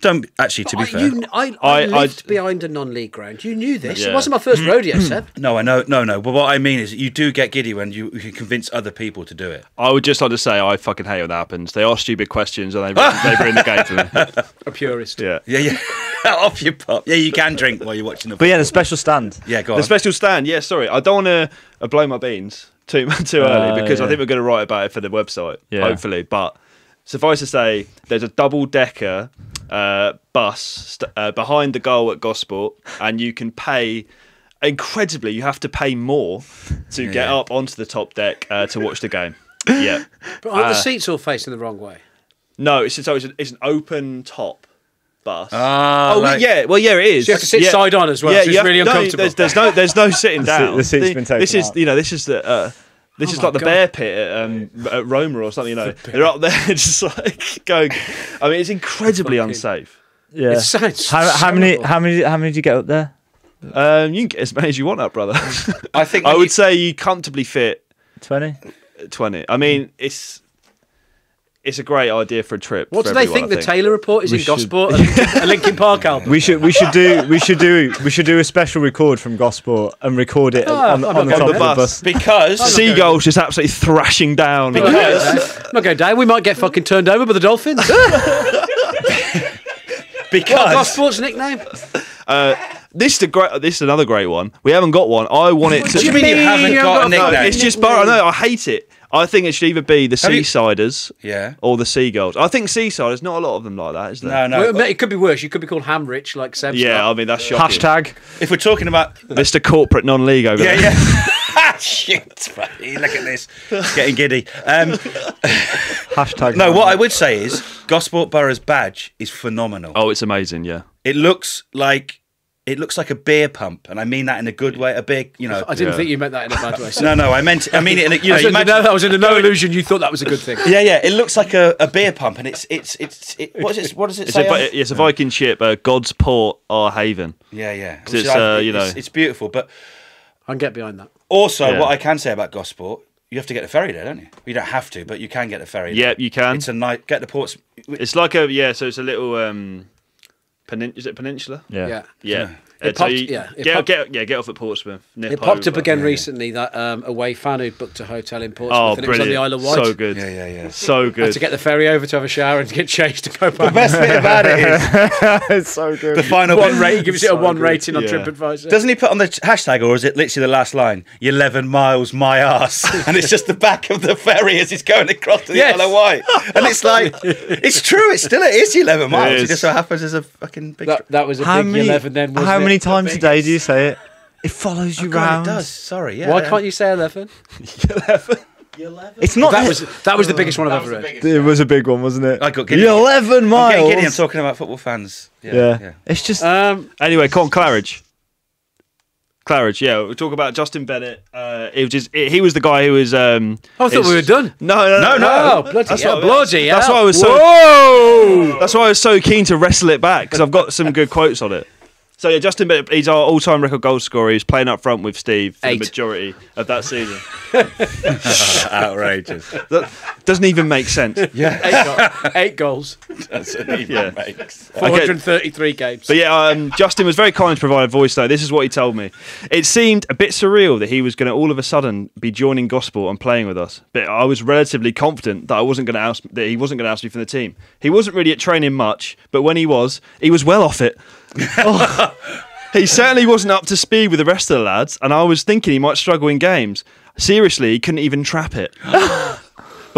Don't actually, to be I, fair. you, I, I, I- I- lived behind a non-league ground. You knew this. It wasn't my first rodeo, Seb. No, I know, no, no. But what I mean is, you do get giddy when you, you can convince other people to do it. I would just like to say I fucking hate when that happens. They ask stupid questions and they they bring the game to me. A purist. Yeah. Yeah, yeah. Off your pop. Yeah, you can drink while you're watching the. But yeah, the special stand. yeah, go The special stand. Yeah, sorry, I don't want to uh, blow my beans too too Uh, early because I think we're going to write about it for the website. Yeah. Hopefully, but suffice to say, there's a double decker uh, bus st- uh, behind the goal at Gosport, and you can pay. Incredibly, you have to pay more to get Yeah. up onto the top deck uh, to watch the game. Yeah. But aren't Uh, the seats all facing the wrong way? No, it's so it's, an- it's an open top bus. Ah, oh like- yeah, well yeah, it is. So you have to sit yeah. side on as well, so it's you have- really no, uncomfortable. There's, there's no there's no sitting The seat- down. the seat's been taken This is out. you know this is the. Uh, this Oh is like the God. bear pit at, um, at Roma or something, you know. They're up there just like going. I mean, it's incredibly Fucking- unsafe. Yeah. It sounds How, how many? How many? How many did you get up there? Um, you can get as many as you want up, brother. I think I would you- say you comfortably fit Twenty. 20. I mean, it's it's a great idea for a trip. What for do they everyone, think the Taylor report is We in should- Gosport, a Linkin, a Park album? We should. We should do. We should do. We should do a special record from Gosport and record it Oh, on, I'm on the top of the on the bus. because Seagulls just absolutely thrashing down. like- Because, not going down. We might get fucking turned over by the Dolphins. what because Gosport's nickname? Uh, this is a great. This is another great one. We haven't got one. I want it What to. do you mean you haven't You got a haven't nickname? It's just bar. No, I hate it. I think it should either be the Have you- Seasiders yeah. or the Seagulls. I think Seasiders. Not a lot of them like that, is there? No, no. Well, it could be worse. You could be called Hamrich, like Seb's Yeah, got. I mean that's shocking. Hashtag. If we're talking about Mr. Corporate Non-League over yeah, there. yeah. Shit, funny. look at this. It's getting giddy. Um, Hashtag. no, what I would say is Gosport Borough's badge is phenomenal. Oh, it's amazing. Yeah. It looks like it looks like a beer pump, and I mean that in a good way. A big, you know. I didn't Yeah. think you meant that in a bad way. No, no, I meant. I mean it. In a, you I, know, was you under imagine- no, I was under no illusion you thought that was a good thing. yeah, yeah. It looks like a, a beer pump, and it's it's it's it, what is it? What does it It's say? a, on- Vi- it's a Viking ship, uh, God's Port, our haven. yeah, yeah. it's, uh, you know- it's, it's beautiful. But I can get behind that. also, Yeah. what I can say about Gosport, you have to get the ferry there, don't you? You don't have to, but you can get the ferry. Yeah, there. you can. It's a night. Get the ports. It's like a yeah. So it's a little. um Penin- is it Peninsula? Yeah. Yeah. Yeah. It Uh, so popped- you- yeah, it get, popped- get, yeah, get off at Portsmouth. nip It popped up again Yeah, yeah. recently that um, away fan who booked a hotel in Portsmouth Oh, and it was on the Isle of Wight. So good. Yeah, yeah, yeah. So Had good. to get the ferry over to have a shower and get changed to go back. The best bit about it is it's so good. the final one bit. rate, he gives it a one good. rating on Yeah. TripAdvisor. Doesn't he put on the hashtag, or is it literally the last line? 11 miles, my ass. And it's just the back of the ferry as he's going across to the Yes. Isle of Wight. And it's like, it's true, it's still, it is 11 miles. It, is. just so happens there's a fucking big. that, that was a How big many? 11 then, wasn't how it? Many times a day do you say it? It follows you Oh, God, round. it does. Sorry, yeah. Why can't you say 11? Eleven. It's not. That was that was the biggest one I've ever read. It was a big one, wasn't it? I got giddy. Eleven I'm getting miles. giddy. I'm talking about football fans. Yeah. yeah. yeah. It's just. Um, Anyway, come on, Claridge. Claridge, yeah. We'll talk about Justin Bennett. Uh, it was just, it- he was the guy who was. Um, I thought we were done. No, no, no, No, bloody That's hell, what- bloody That's why I was so. Whoa! That's why I was so keen to wrestle it back because I've got some good quotes on it. So yeah, Justin Bennett, he's our all-time record goal scorer. He was playing up front with Steve for Eight. the majority of that season. Outrageous. That doesn't even make sense. Yeah. Eight, go- eight goals, That's what it even Yeah. makes. 433 games. But yeah, um, Justin was very kind to provide a voice though. This is what he told me. It seemed a bit surreal that he was going to all of a sudden be joining Gosport and playing with us. But I was relatively confident that I wasn't going to oust that he wasn't going to ask me from the team. He wasn't really at training much, but when he was, he was well off it. Oh, he certainly wasn't up to speed with the rest of the lads, and I was thinking he might struggle in games. Seriously, he couldn't even trap it.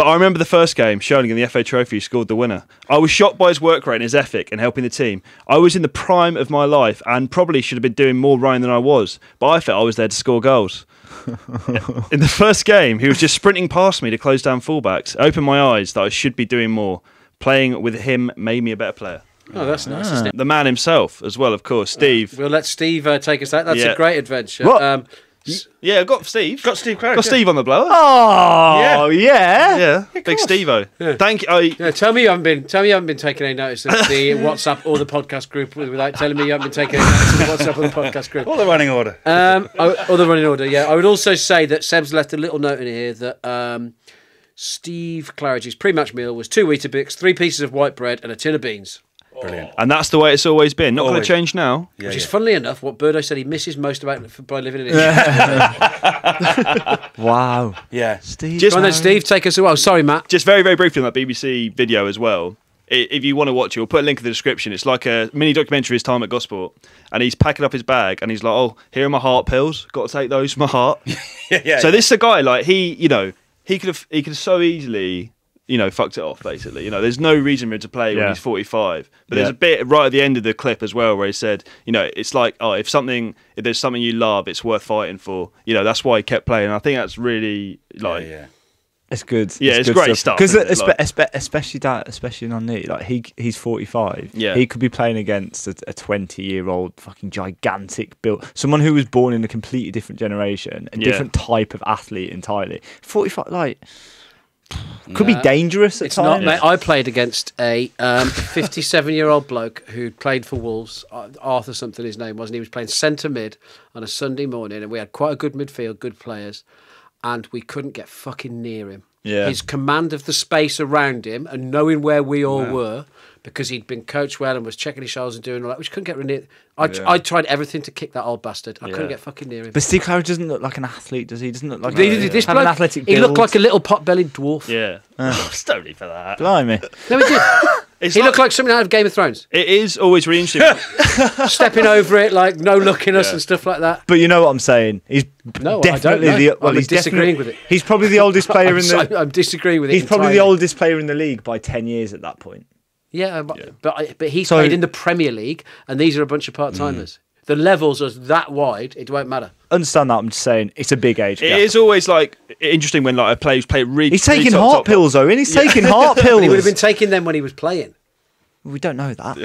But I remember the first game, Sholing in the FA Trophy, scored the winner. I was shocked by his work rate and his ethic and helping the team. I was in the prime of my life and probably should have been doing more running than I was, but I felt I was there to score goals. in the first game, he was just sprinting past me to close down fullbacks. It opened my eyes that I should be doing more. Playing with him made me a better player. Oh, that's nice, isn't? The man himself, as well, of course, Steve. We'll let Steve uh, take us out. That's Yeah. a great adventure. What? Um, Yeah, got Steve. Got Steve Clark. Got Steve on the blower. Oh yeah. Yeah, big Steve-O. Thank you. I, yeah, tell me you haven't been. Tell me you haven't been taking any notice of the WhatsApp or the podcast group without telling me you haven't been taking any notice of the WhatsApp or the podcast group. All the running order. Um, oh, oh, the running order. Yeah, I would also say that Seb's left a little note in here that um, Steve Claridge's pre-match meal was two Weetabix, three pieces of white bread, and a tin of beans. Brilliant. and that's the way it's always been. Not going to Always. change now. Yeah, Which is yeah. funnily enough what Birdo said he misses most about by living in it. Wow. yeah. Steve. Just- Go on then, Steve. Take us. Oh, sorry, Matt. Just very, very briefly on that BBC video as well. I- If you want to watch it, we'll put a link in the description. It's like a mini documentary of his time at Gosport. And he's packing up his bag and he's like, oh, here are my heart pills. Got to take those for my heart. Yeah, yeah. so this is a guy, like, he, you know, he could have he could have so easily, you know, fucked it off, basically. You know, there's no reason for him to play when he's 45. But there's a bit right at the end of the clip as well where he said, you know, it's like, oh, if something, if there's something you love, it's worth fighting for. You know, that's why he kept playing. I think that's really, like, yeah. It's good. Yeah, it's great stuff, Because isn't it? Especially that, especially on Nate, like he he's forty five. Yeah. he could be playing against a, a twenty year old fucking gigantic build, someone who was born in a completely different generation, a Yeah. different type of athlete entirely. Forty five, like could be dangerous at It's not, mate. I played against a um, 57 year old bloke who played for Wolves. uh, Arthur something his name was, and he was playing centre mid on a Sunday morning, and we had quite a good midfield, good players, and we couldn't get fucking near him. Yeah. His command of the space around him and knowing where we all were, because he'd been coached well and was checking his shoulders and doing all that, which couldn't get near. I, I tried everything to kick that old bastard. I couldn't get fucking near him. But Steve Claridge doesn't look like an athlete, does he? He doesn't look like Neither did this have an bloke. athletic He looked like a little pot-bellied dwarf. yeah. Oh, Sorry for that. Blimey. No, he did. It's he like- looked like something out of Game of Thrones. It is always really interesting. stepping over it, like no looking us Yeah. and stuff like that. But you know what I'm saying? He's No, I don't definitely know. the well, I'm he's disagreeing with it. He's probably the oldest player in the. I'm disagreeing with it. He's probably the oldest player in the league by ten years at that point. Yeah, but but, I- but he So- played in the Premier League, and these are a bunch of part timers. The levels are that wide; it won't matter. Understand that? I'm just saying it's a big age it gap. is always like interesting when like a player's play really. He's really taking top, heart top, top. pills though, and he's taking heart pills. he would have been taking them when he was playing. we don't know that.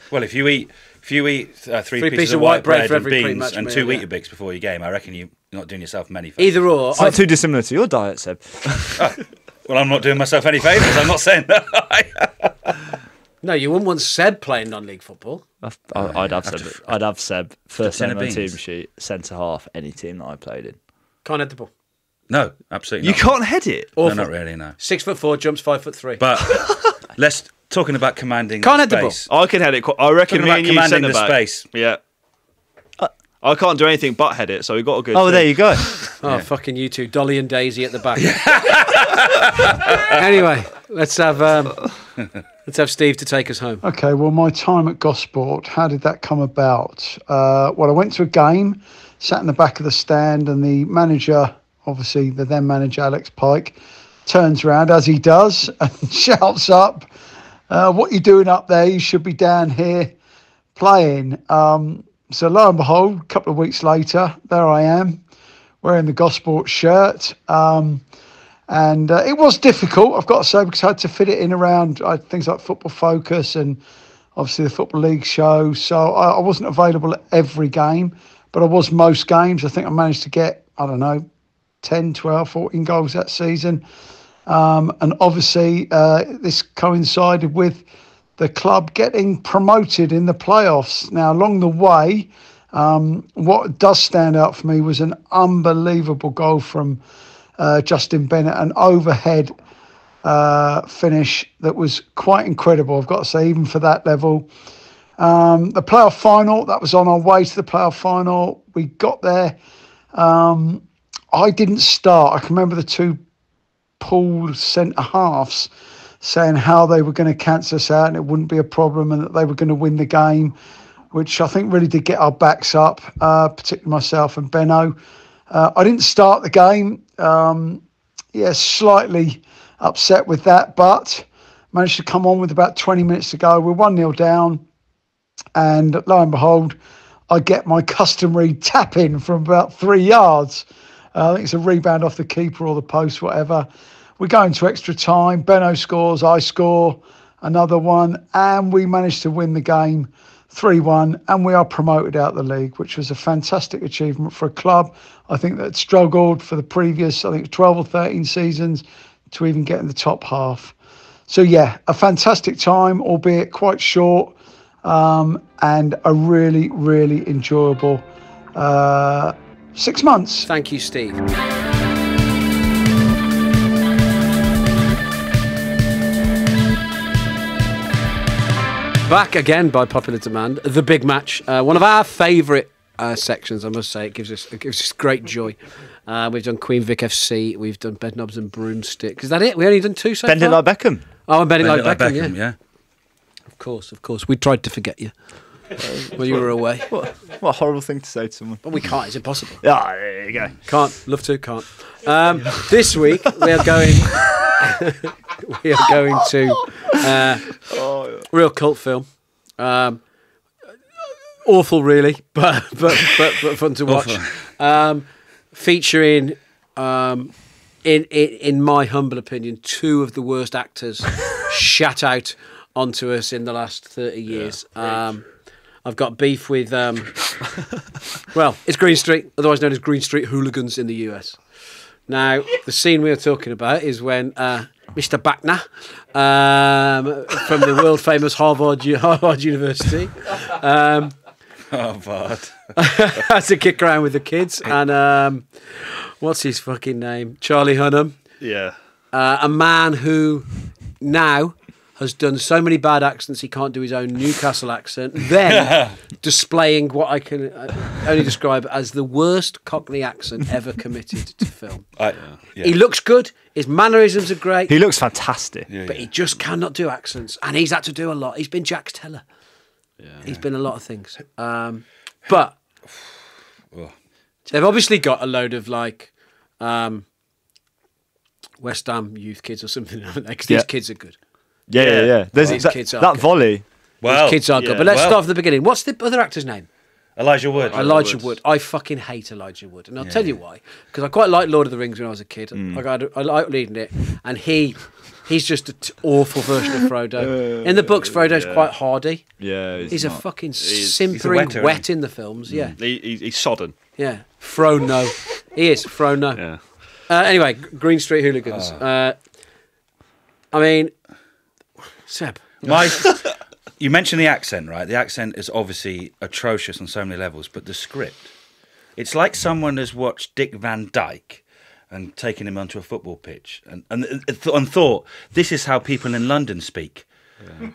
Well, if you eat if you eat uh, three, Three pieces, of white bread, for and beans pre-match and meal, two yeah. Weetabix before your game, I reckon you're not doing yourself many favours. Either or, It's not I've- too dissimilar to your diet, Seb. Well, I'm not doing myself any favours. I'm not saying that. No, you wouldn't want Seb playing non-league football. I'd, I'd have Seb. I'd have Seb first tin on the team sheet, centre half, any team that I played in. Can't head the ball. no, absolutely You not. can't head it. No, not really. No. Six foot four, jumps five foot three. But let's Talking about commanding Can't head the space. I can head it. I reckon Talking me about and you commanding centre the back. space. Yeah. I can't do anything but head it, so we got a good. Oh, thing. there you go. Oh, fucking you two, Dolly and Daisy at the back. anyway, let's have um, let's have Steve to take us home. Okay, well, my time at Gosport, how did that come about? Uh, well, I went to a game, sat in the back of the stand, and the manager, obviously the then manager, Alex Pike, turns around as he does and shouts up, uh, What you doing up there? You should be down here playing. Um, so, lo and behold, a couple of weeks later, there I am wearing the Gosport shirt. Um, and uh, it was difficult, I've got to say, because I had to fit it in around uh, things like Football Focus and obviously the Football League show. So I, I wasn't available at every game, but I was most games. I think I managed to get, I don't know, 10, 12, 14 goals that season. Um, and obviously, uh, this coincided with the club getting promoted in the playoffs. Now, along the way, um, what does stand out for me was an unbelievable goal from uh, Justin Bennett, an overhead uh, finish that was quite incredible. I've got to say, even for that level. Um, the playoff final, that was on our way to the playoff final. We got there. Um, I didn't start. I can remember the two Poole centre halves saying how they were going to cancel us out and it wouldn't be a problem and that they were going to win the game, which I think really did get our backs up, uh, particularly myself and Benno. Uh, I didn't start the game. Um, yeah, slightly upset with that, but managed to come on with about 20 minutes to go. We're 1 0 down. And lo and behold, I get my customary tap in from about three yards. Uh, I think it's a rebound off the keeper or the post, whatever. We go into extra time. Benno scores, I score another one, and we managed to win the game 3 1. And we are promoted out of the league, which was a fantastic achievement for a club. I think that struggled for the previous, I think, 12 or 13 seasons to even get in the top half. So, yeah, a fantastic time, albeit quite short, um, and a really, really enjoyable uh, six months. Thank you, Steve. Back again by popular demand. The big match, uh, one of our favourite uh, sections, I must say. It gives us it gives us great joy. Uh, we've done Queen Vic FC. We've done Bedknobs and Broomstick. Is that it? We only done two so Bend it far. like Beckham. oh, and Bend it Bend like it like Beckham. Beckham, yeah. yeah. of course, of course. We tried to forget you when you were away, What, what a horrible thing to say to someone. but we can't. It's impossible. Ah, there you go. Can't. Love to. Can't. Um, this week we are going. we are going to uh, real cult film. Um, awful, really, but but but, but fun to watch. Um, featuring, um, in, in in my humble opinion, two of the worst actors shat out onto us in the last thirty years. um, I've got beef with. Um, well, it's Green Street, otherwise known as Green Street Hooligans in the US. Now, the scene we are talking about is when uh, Mr. Buckner um, from the world famous Harvard, Harvard University um, Bard. has to kick around with the kids. And um, what's his fucking name? Charlie Hunnam. Yeah. Uh, a man who now has done so many bad accents he can't do his own Newcastle accent, then displaying what I can uh, only describe as the worst Cockney accent ever committed to film. I, yeah. He looks good, his mannerisms are great, He looks fantastic. Yeah, but yeah. he just cannot do accents. And he's had to do a lot. He's been Jax Teller. He's been a lot of things. Um, but they've obviously got a load of like um, West Ham youth kids or something, haven't they? Because these kids are good. Yeah, yeah, yeah. There's These that, kids are that good. volley. Well, These kids are yeah. good. But let's Well- start from the beginning. What's the other actor's name? Elijah Wood. Elijah Woods. Wood. I fucking hate Elijah Wood, and I'll tell you why. Because I quite liked Lord of the Rings when I was a kid. Mm. I, got, I like reading it, and he, he's just an awful version of Frodo. In the books, Frodo's yeah. quite hardy. Yeah, He's, a not- fucking he's a simpering wetter, wet in the films. Yeah, He, he, he's sodden. yeah. Frono. he is Frono. Yeah. Uh, anyway, Green Street Hooligans. Uh, I mean, Seb. My, you mentioned the accent, right? The accent is obviously atrocious on so many levels, but the script, it's like someone has watched Dick Van Dyke and taken him onto a football pitch and and, and thought, this is how people in London speak.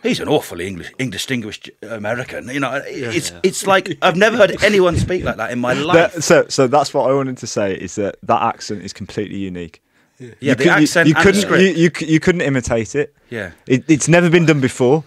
He's an awfully English, indistinguished American. You know, it's it's like I've never heard anyone speak like that in my life. That- so, so that's what I wanted to say is that that accent is completely unique. Yeah, you the could- you- accent you, and couldn't script. You, you, you couldn't imitate it. yeah. it. It's never been done before.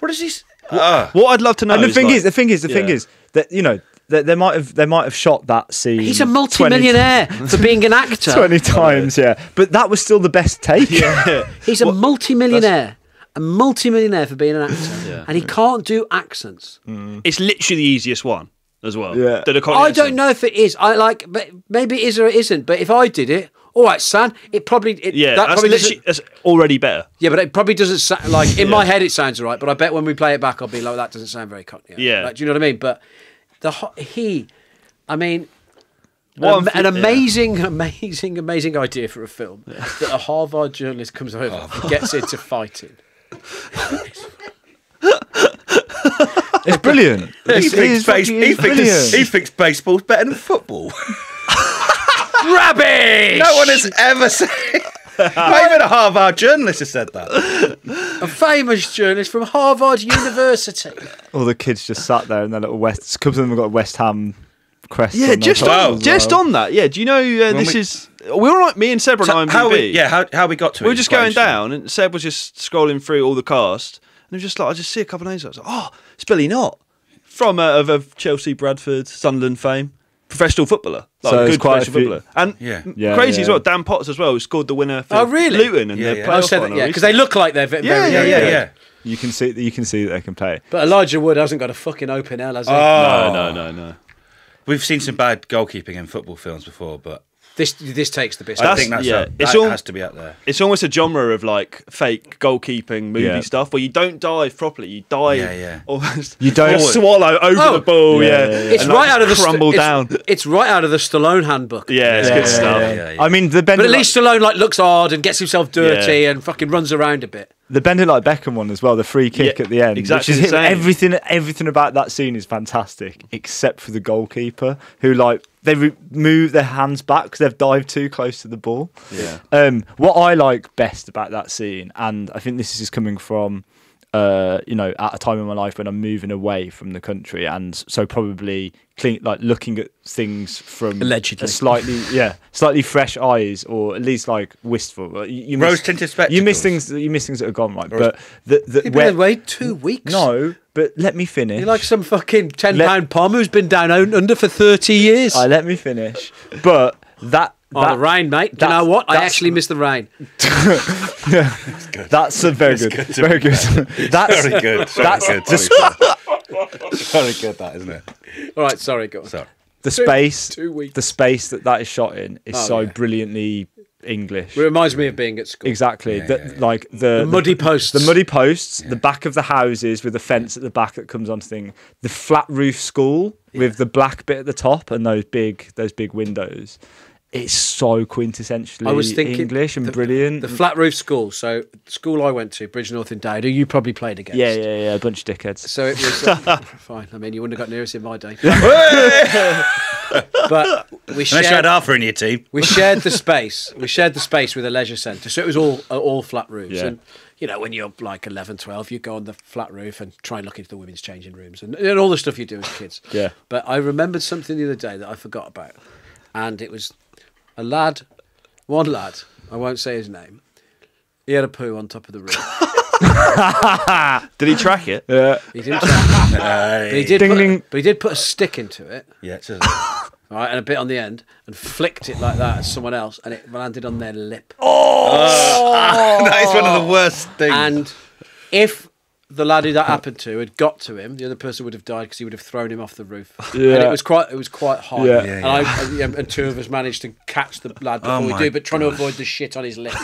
What is this? Ah. What I'd love to know. and the is, thing like- is, the thing is, the thing is that you know that they might have they might have shot that scene. He's a multi-millionaire for being an actor. Twenty times, yeah. But that was still the best take. He's a multi-millionaire. A multi-millionaire for being an actor, and he can't do accents. it's literally the easiest one as well. Yeah. The Dakota I don't know if it is. I like, but maybe it is or it isn't. But if I did it, all right, son, it probably it, Yeah, that that's, probably doesn't- that's already better. Yeah, but it probably doesn't sound like in my head it sounds all right, but I bet when we play it back, I'll be like, that doesn't sound very cockney. Yeah. Like, do you know what I mean? But the ho- he, I mean, What um, an thi- yeah. amazing, amazing, amazing idea for a film that a Harvard journalist comes over Oh. and gets into fighting. It's brilliant. He It's- it thinks, base- he, thinks, brilliant. he thinks baseball's better than football. Rubbish! No one has ever said. Not even a Harvard journalist has said that. A famous journalist from Harvard University. All the kids just sat there in their little West. A couple of them have got West Ham crest. Yeah, on just on, as just well. on that. Yeah, do you know uh, this we- is we were on me and Seb were So on IMDb. how we, yeah, how, how we got to it? we were just going interesting. down, and Seb was just scrolling through all the cast, and it was just like I just see a couple of names. I was like, oh, it's Billy Knott from uh, of, of Chelsea, Bradford, Sunderland fame, professional footballer, like So a good quite a professional few- footballer, and Yeah. m- Yeah, crazy as well. Dan Potts as well, who scored the winner for Oh, really? Luton and Yeah, the yeah. Playoff that, final yeah, because they look like they're ve- Yeah, very, Yeah, yeah, yeah. You can see that. You can see that they can play. But Elijah Wood hasn't got a fucking open L, has he? Oh. No, no, no, no. We've seen some bad goalkeeping in football films before, but This this takes the piss. I That's- think that's yeah, a, it's that all- has to be out there. It's almost a genre of like fake goalkeeping movie Yeah. stuff where you don't dive properly. You dive Yeah, yeah. almost You don't- you swallow over Oh. the ball. Yeah, Yeah, yeah, yeah. it's and, right like, out of the st- crumble it's- down. It's right out of the Stallone handbook. Yeah, it's Yeah, good yeah, stuff. yeah. Yeah, yeah. I mean, the bend But at it least Stallone like looks hard and gets himself dirty Yeah. and fucking runs around a bit. The bend it like Beckham one as well. The free kick Yeah, at the end, exactly which is everything. Everything about that scene is fantastic, except for the goalkeeper who like they re- move their hands back because they've dived too close to the ball. Yeah. Um, what I like best about that scene, and I think this is coming from, uh, you know, at a time in my life when I'm moving away from the country, and so probably clean, like looking at things from Allegedly. a slightly, yeah, slightly fresh eyes, or at least like wistful. You, you Rose-tinted spectacles. You miss things. You miss things that are gone right, but the the You've where- been away two weeks. no, but let me finish. You're like some fucking ten pound palm who's been down under for thirty years. I let me finish. But that oh, that the rain, mate. Do you know what? I actually miss the rain. yeah. that's a very good, very good. That's Very good. Very That's good. the, Very good, that isn't it? All right, sorry, go on. So, the space. two weeks. The space that that is shot in is Oh, so yeah. brilliantly English. It reminds me of being at school. Exactly. Yeah, the, yeah, yeah. Like the, The muddy posts. the muddy posts, the back of the houses with the fence at the back that comes onto thing, the flat roof school with the black bit at the top and those big those big windows. It's so quintessentially I was thinking English and the- brilliant. The flat roof school. So school I went to, Bridgnorth Endowed, who you probably played against. yeah, yeah, yeah, a bunch of dickheads. So it was uh, fine. I mean, you wouldn't have got near us in my day. but we unless you had shared, Arthur in your team. we shared the space. We shared the space with a leisure centre. So it was all uh, all flat roofs. Yeah. And you know, when you're like 11, 12, you go on the flat roof and try and look into the women's changing rooms and, and all the stuff you do as kids. Yeah. But I remembered something the other day that I forgot about, and it was a lad, one lad. I won't say his name. He had a poo on top of the roof. Did he track it? Yeah. He didn't. but he did. Ding, put, ding. But he did put a stick into it, Yeah, it's a, right, and a bit on the end, and flicked it like that at someone else, and it landed on their lip. Oh, that is one of the worst things. And if the lad who that happened to had got to him, the other person would have died because he would have thrown him off the roof. And Yeah. it was quite, it was quite high. Yeah. Yeah, and, I, and, yeah, and two of us managed to catch the lad oh before Oh we do, but trying to avoid the shit on his lip.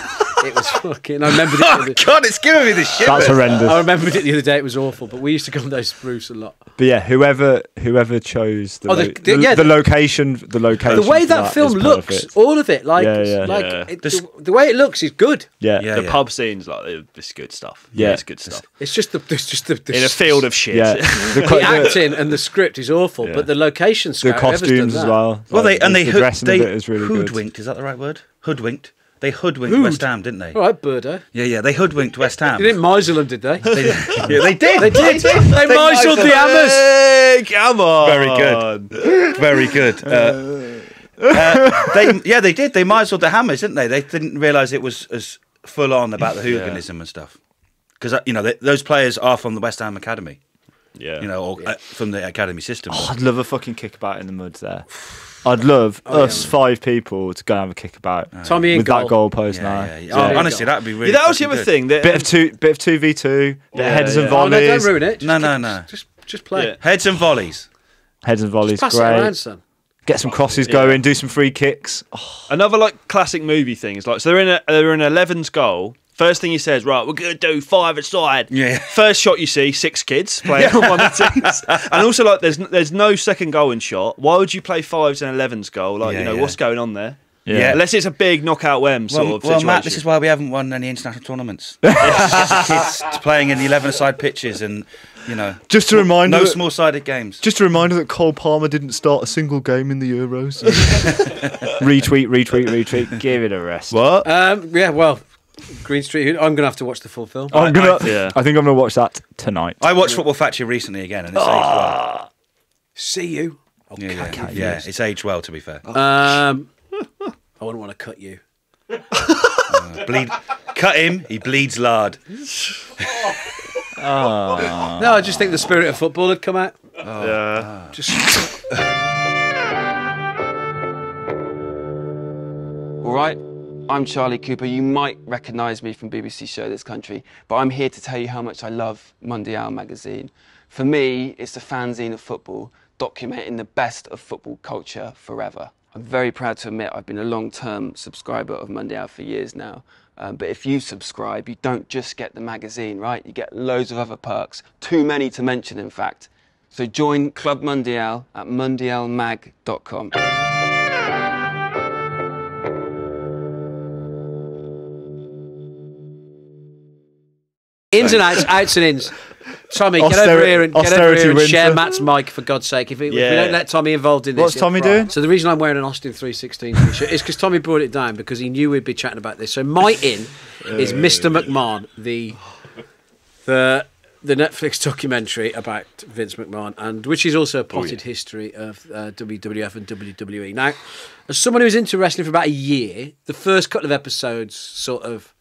It was fucking. I remembered it. oh God, it's giving me the shit. That's horrendous. I remembered it the other day. It was awful, but we used to go on those roofs a lot. But yeah, whoever whoever chose the Oh, the- lo- the- the, yeah, the the- location, the location. The way for that, film looks, perfect. all of it, like, Yeah, yeah. like Yeah. It, the, the way it looks is good. Yeah, Yeah, the yeah. pub scenes, like it- it's good stuff. Yeah. it's good stuff. It's just the, it's just the, the In a field of shit. yeah. The, co- the the- acting and the script is awful, Yeah. but the location, the scout, whoever's costumes as that- well. Well, they and the, they the hood, they of it is really good. hoodwinked. Is that the right word? Hoodwinked They hoodwinked West Ham, didn't they? All right, Birdo. Yeah, yeah. They hoodwinked West Ham. They didn't misel them, did they? They- yeah, they did. They did. They miseled the hammers. Hey, come on. Very good. Very good. Uh, uh, they, yeah, they did. They misled the hammers, didn't they? They didn't realise it was as full on about the hooliganism and stuff. Because you know they, those players are from the West Ham academy, Yeah. you know, or uh, from the academy system. I'd love a fucking kickabout in the mud there. I'd love us five people to go and have a kickabout Tommy in with that goal. goalpost yeah, now. yeah, yeah. Oh, honestly, that'd be really. Yeah, that was the other good. thing. That, Bit of two, bit of two v two, bit of Yeah, headers and volleys. Oh, no, don't ruin it. Just No, no, no. Just, just play. Yeah. Heads and volleys. heads and volleys. Pass it Great. around, son. Get some crosses Yeah. going, do some free kicks. Oh, Another like classic movie thing is like so they're in a they're in 11's goal. First thing he says, right, we're gonna do five aside. Yeah. First shot you see, six kids playing on one of the teams, and also like there's there's no second goal in shot. Why would you play fives and 11's goal? Like Yeah, you know yeah. what's going on there? Yeah. Unless it's a big knockout wem sort Well, of well. Matt, this is why we haven't won any international tournaments. Kids playing in the 11-a-side pitches and, you know, Just a reminder no small-sided games. Just a reminder that Cole Palmer didn't start a single game in the Euros. retweet, retweet, retweet. Give it a rest. what? Um, yeah, well, Green Street. I'm going to have to watch the full film. I'm gonna. I, yeah. think I'm gonna watch that tonight. I watched Football Factory recently again, and it's aged well. Ah! See you. I'll Yeah, yeah, cack you. yeah, it's aged well. To be fair, Um, I wouldn't want to cut you. Uh, bleed, cut him. He bleeds lard. Ah. No, I just think the spirit of football had come out. Oh, yeah. Ah. Just All right, I'm Charlie Cooper. You might recognise me from BBC Show This Country, but I'm here to tell you how much I love Mundial magazine. For me, it's a fanzine of football, documenting the best of football culture forever. I'm very proud to admit I've been a long term subscriber of Mundial for years now. Um, but if you subscribe, you don't just get the magazine, right? You get loads of other perks, too many to mention, in fact. So join Club Mundial at mundialmag.com. ins and outs, outs and ins. Tommy, get over here and get over here and share. Matt's mic for God's sake. If, it, if we don't let Tommy involved in this, What's Tommy doing? So the reason I'm wearing an Austin 316 t-shirt is because Tommy brought it down because he knew we'd be chatting about this. So my in is Mr. McMahon, the the the Netflix documentary about Vince McMahon, and which is also a potted history of uh, WWF and WWE. Now, as someone who's into wrestling for about a year, the first couple of episodes sort of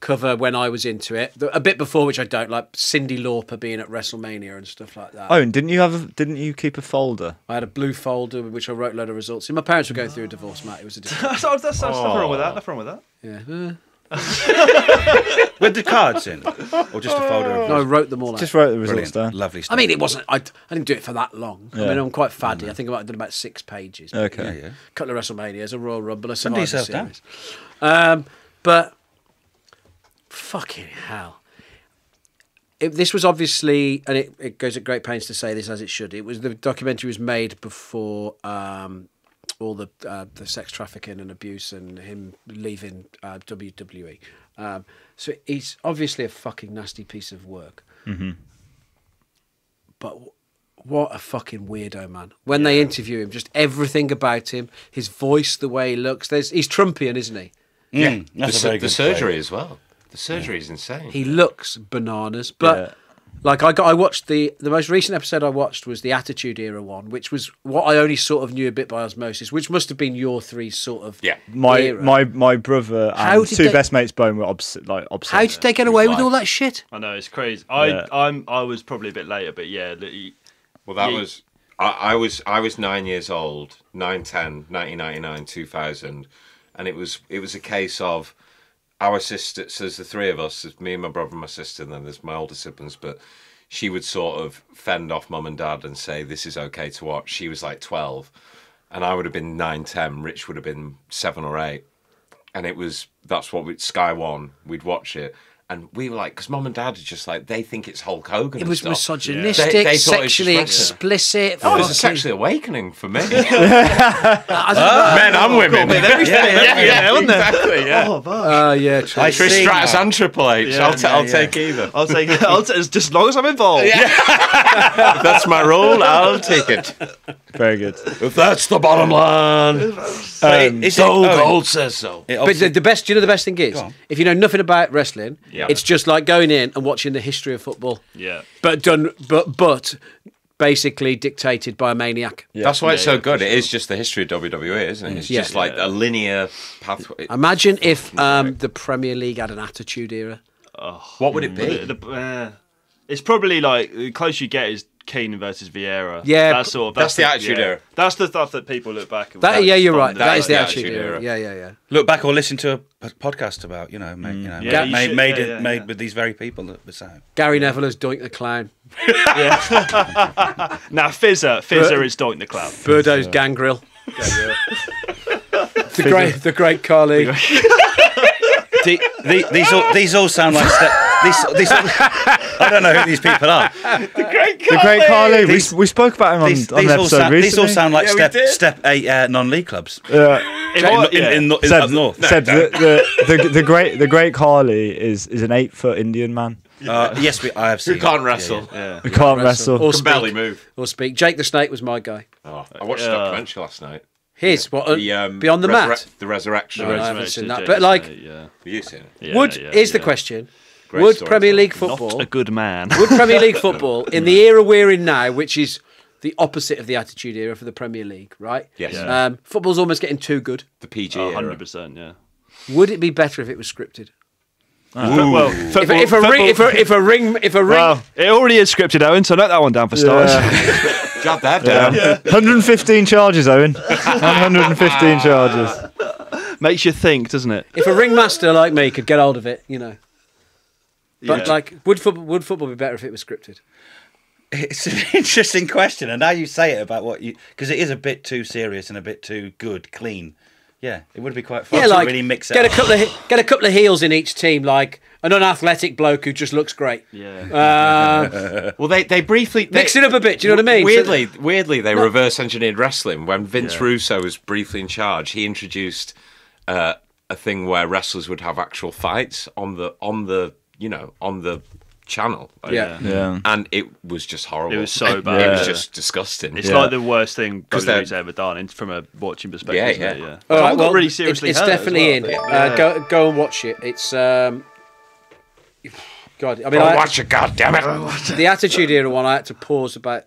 cover when I was into it. A bit before, which I don't like, Cyndi Lauper being at WrestleMania and stuff like that. Oh, and didn't you have? A, didn't you keep a folder? I had a blue folder with which I wrote a load of results. in. My parents were going through a divorce, Matt. It was a different. that's, that's, that's nothing wrong with that. Nothing wrong with that. yeah. Uh, With the cards in, or just a folder of. no, I wrote them all out. Just wrote the results Brilliant, down. lovely stuff. I mean, it wasn't. I, I didn't do it for that long. I mean, I'm quite faddy. I think I might have done about six pages. Okay. yeah, yeah. couple of WrestleManias, a Royal Rumble, a Somebody Survivor yourself. Series. Um, but fucking hell. It, this was obviously, and it, it goes at great pains to say this as it should. It was the documentary was made before um, all the uh, the sex trafficking and abuse and him leaving uh, WWE. Um, so it's obviously a fucking nasty piece of work. But w- what a fucking weirdo, man! When they interview him, just everything about him, his voice, the way he looks. There's he's Trumpian, isn't he? Mm, The, that's a su- very the good surgery play. as well. The surgery is insane. He looks bananas, but Yeah. like I got, I watched the the most recent episode I watched was the Attitude Era one, which was what I only sort of knew a bit by osmosis, which must have been your three sort of Yeah. My era. my my brother How and did two they- best mates Bone were obs- like obsessed. How did they get away with all that shit? I know it's crazy. I Yeah. I'm I was probably a bit later, but yeah, the- Well, that Yeah. was I, I was I was nine years old, 9, 10, 1999, 2000, and it was it was a case of our sister. So there's the three of us, there's me and my brother and my sister, and then there's my older siblings. But she would sort of fend off mum and dad and say this is okay to watch. She was like twelve, and I would have been nine, ten. Rich would have been seven or eight, and it was that's what we Sky One. We'd watch it. And we were like, because mom and dad are just like they think it's Hulk Hogan. It was stuff. misogynistic, They- they thought it was sexually explicit. Oh, it was a fucking- sexual awakening for me. I don't. Men and women. yeah, yeah, yeah, wasn't exactly. Yeah. Oh. Uh, yeah, true. I Trish see Stratus now. and Triple H. Yeah, I'll, ta- yeah, I'll yeah. take either. I'll take. I'll take as long as I'm involved. If that's my role, I'll take it. Very good. If that's the bottom line. But it- oh, Cold says so. But the, the best, do you know the best thing is, if you know nothing about wrestling, Yeah. it's just like going in and watching the history of football, Yeah. but done, but but basically dictated by a maniac. That's why it's Yeah, so yeah, good. for It is just the history of WWE, isn't it? It's Yeah. just like a linear pathway. Imagine if um, the Premier League had an Attitude Era. what would it be? The, the, uh, it's probably like the closer you get is Keane versus Vieira. Yeah, that's sort of that's the Attitude yeah. Era. That's the stuff that people look back. and That, yeah, you're right. that that is is the the Attitude Attitude Era. Era. Yeah, yeah, yeah. look back or listen to a p- podcast about you know made, mm. you know Yeah, made, you made, should, made yeah, it yeah, made yeah. with these very people that were saying. Gary Neville as Doink the Clown. Now Fizzer, Fizzer is Doink the Clown. Birdo's Gangrel. the great, the great Khali. The- the- these all these all sound like step, these, these all, I don't know who these people are. The great Khali. We, These- we spoke about him on, These, on these, the all, episode sound, these all sound like Yeah, step step eight uh, non-league clubs Yeah. If in, I- in, yeah. in, in, Seb, up north. Seb, the, the, the, the great the great Khali is is an eight foot Indian man Uh, yes, we, I have seen. Who can't it. wrestle? Yeah. who can't wrestle. Or Can barely move. Or speak. Jake the Snake was my guy. Oh, I watched Yeah. a documentary last night. His what? uh, The, um, Beyond the Resurre- Mat. The Resurrection. No, I Have haven't seen that. But like, yeah. you seen it? Yeah, would yeah, here's the question: Great Would Premier Tom. League Not football? a good man. would Premier League football in the era we're in now, which is the opposite of the Attitude Era for the Premier League, right? Yes. Yeah. Um, football's almost getting too good. The PG Oh, era. hundred percent. Yeah. Would it be better if it was scripted? Well, If, football, if, a ring, if, a, if a ring, if a ring, well, it already is scripted, Owen. So note that one down for stars. Jot that down. 115 charges, Owen. 115 ah. charges. Makes you think, doesn't it? if a ringmaster like me could get hold of it, you know. But Yeah. like, would football would football be better if it was scripted? It's an interesting question, and now you say it about what you because it is a bit too serious and a bit too good, clean. Yeah, it would be quite fun Yeah, to like really mix it. get a couple of get a couple of heels in each team, like an unathletic bloke who just looks great. Yeah. Um, Well, they, they briefly they, mix it up a bit. Do you know what I mean? So- Weirdly, weirdly, they reverse engineered wrestling. When Vince Russo was briefly in charge, he introduced uh, a thing where wrestlers would have actual fights on the on the you know on the channel. Yeah. Yeah. and it was just horrible. It was so bad. It bad. was just disgusting. It's Yeah. like the worst thing WWE's ever done in, from a watching perspective. Yeah, isn't it? yeah. yeah. All Someone right, got well, really seriously it's, hurt definitely well, in. I. Uh, go go and watch it. It's um, God. I mean, I, watch it, God damn it! the Attitude Era one, I had to pause about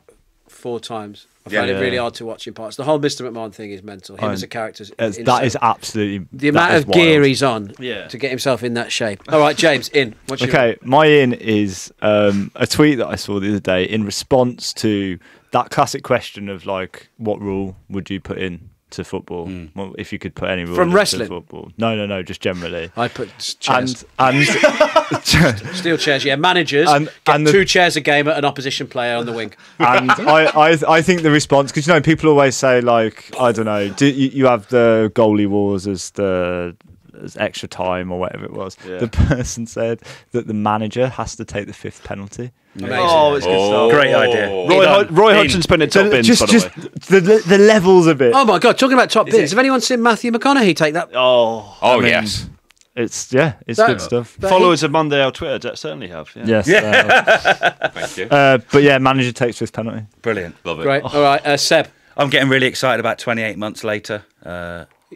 four times. I found Yeah. it really hard to watch in parts. The whole Mr. McMahon thing is mental. Him as a character, is It's- insane. that is absolutely the amount is of gear wild. he's on Yeah. to get himself in that shape. All right, James, in. What's your Okay, my in is um, a tweet that I saw the other day in response to that classic question of like, what rule would you put in to football? Hmm. Well, if you could put any rule From into wrestling? football. No, no, no, just generally. I put chairs, And and steel chairs. Yeah, managers And- get and the- two chairs a game at an opposition player on the wing. and I, I I think the response because you know people always say like I don't know do you, you have the goalie wars as the as extra time or whatever it was. Yeah. The person said that the manager has to take the fifth penalty. Amazing. Oh, it's good Oh, stuff. Great idea. Roy, In. Hud- Roy In. Hodgson's putting it top So bins, just by the way. the the levels of it. Oh my God! Talking about top Is bins. it- Have anyone seen Matthew McConaughey take that? Oh, Oh mean- yes, It's yeah, it's That- good stuff. that followers of Mundial on Twitter that certainly have. Yeah. Yes. Uh, thank you. uh, but yeah, manager takes fifth penalty. Brilliant. Love it. Great. All right, uh, Seb. I'm getting really excited about 28 months later.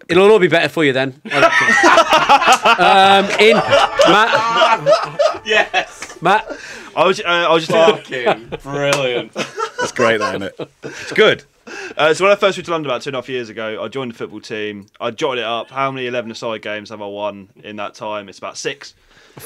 It'll all be better for you then. um, in Matt. Yes, Matt. I was, uh, I was just thinking, fucking brilliant. That's great, that, isn't it? It's good. uh, so when I first moved to London about two and a half years ago, I joined the football team. I jotted it up. How many 11 aside games have I won in that time? It's about six.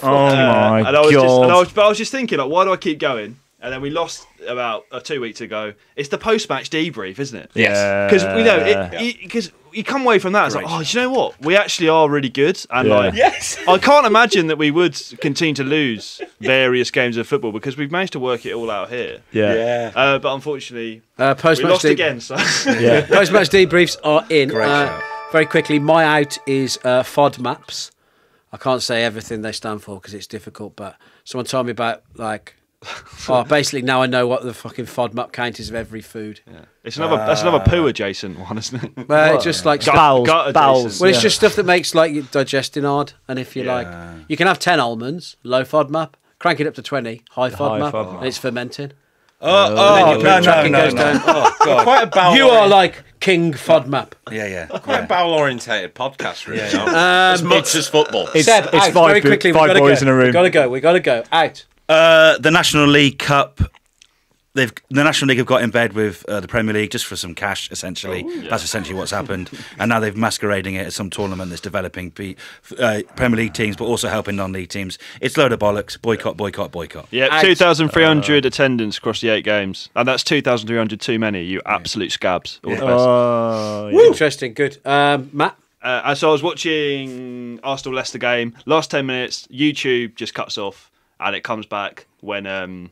Oh Uh, my and I was god! just, and I was, but I was just thinking, like, why do I keep going? And then we lost about uh, two weeks ago. It's the post-match debrief, isn't it? Yes. Because we know because you come away from that, it's like, oh, do you know what? We actually are really good, and Yeah. like, Yes. I can't imagine that we would continue to lose various games of football because we've managed to work it all out here. yeah, Yeah. Uh, but unfortunately, Uh, we post match lost again. So yeah. Post match debriefs are in. Great Uh, shout. very quickly, my out is uh, FODMAPs. I can't say everything they stand for because it's difficult. But someone told me about like, oh, basically now I know what the fucking FODMAP count is of every food. Yeah. It's another that's another poo adjacent one, isn't it? Well, it's just like stuff- Bowels, gut bowels. well, it's yeah. just stuff that makes like your digesting hard. And if you Yeah. like, you can have ten almonds, low FODMAP. Crank it up to twenty, high FODMAP, FODMAP. and it's fermenting. Uh, oh, then oh, no, no, no, goes no. down. Oh, God. Quite a bowel. You are like King FODMAP. Yeah, yeah. quite a bowel orientated podcast, really. Yeah, no? as um, much as football. It's, Seb, it's out, five, very quickly. five boys go. in a room. We gotta go. We gotta go. Out. Uh, the National League Cup. They've the National League have got in bed with uh, the Premier League just for some cash. Essentially, that's essentially what's happened. And now they've masquerading it as some tournament that's developing be, uh, Premier League teams, but also helping non-league teams. It's a load of bollocks. Boycott, boycott, boycott. Yeah, Out. 2,300 attendance across the eight games. And that's 2,300 too many, you absolute scabs. All the best. Oh, yeah. Interesting. Good. Um, Matt. Uh, and so I was watching Arsenal Leicester game. Last 10 minutes, YouTube just cuts off and it comes back when um,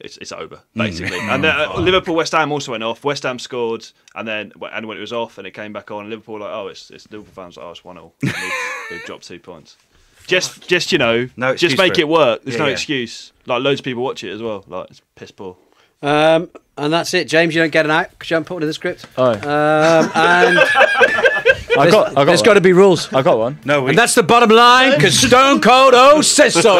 it's, it's over, basically. and then, uh, Liverpool West Ham also went off. West Ham scored and then and when it was off and it came back on, Liverpool like, oh, it's, it's Liverpool fans like, oh, it's 1 0. We've, we've dropped two points. Just, just you know, No just make it it. work. There's Yeah, no yeah. excuse. Like loads of people watch it as well. Like it's piss poor. Um, and that's it. James, you don't get an out because you haven't put it in the script. Oh. Um, and I got, I got there's one. got to be rules. I got one. No, we, And that's the bottom line because Stone Cold O says so.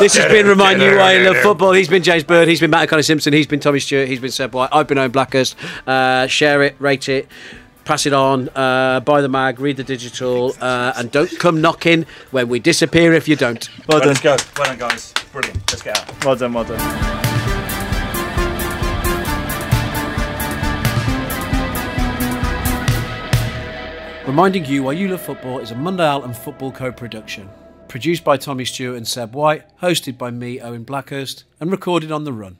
this has been Remind You Why You Love Football. He's been James Bird. He's been Matt O'Connor Simpson. He's been Tommy Stewart. He's been Seb White. I've been Owen Blackhurst. Uh, share it, rate it, pass it on, uh, buy the mag, read the digital, uh, and don't come knocking when we disappear if you don't. Well Right, done. let's go. Well done, guys. Brilliant. Let's get out. Well done. Well done. Reminding You Why You Love Football is a Mundial and Football Co production. Produced by Tommy Stewart and Seb White, hosted by me, Owen Blackhurst, and recorded on the run.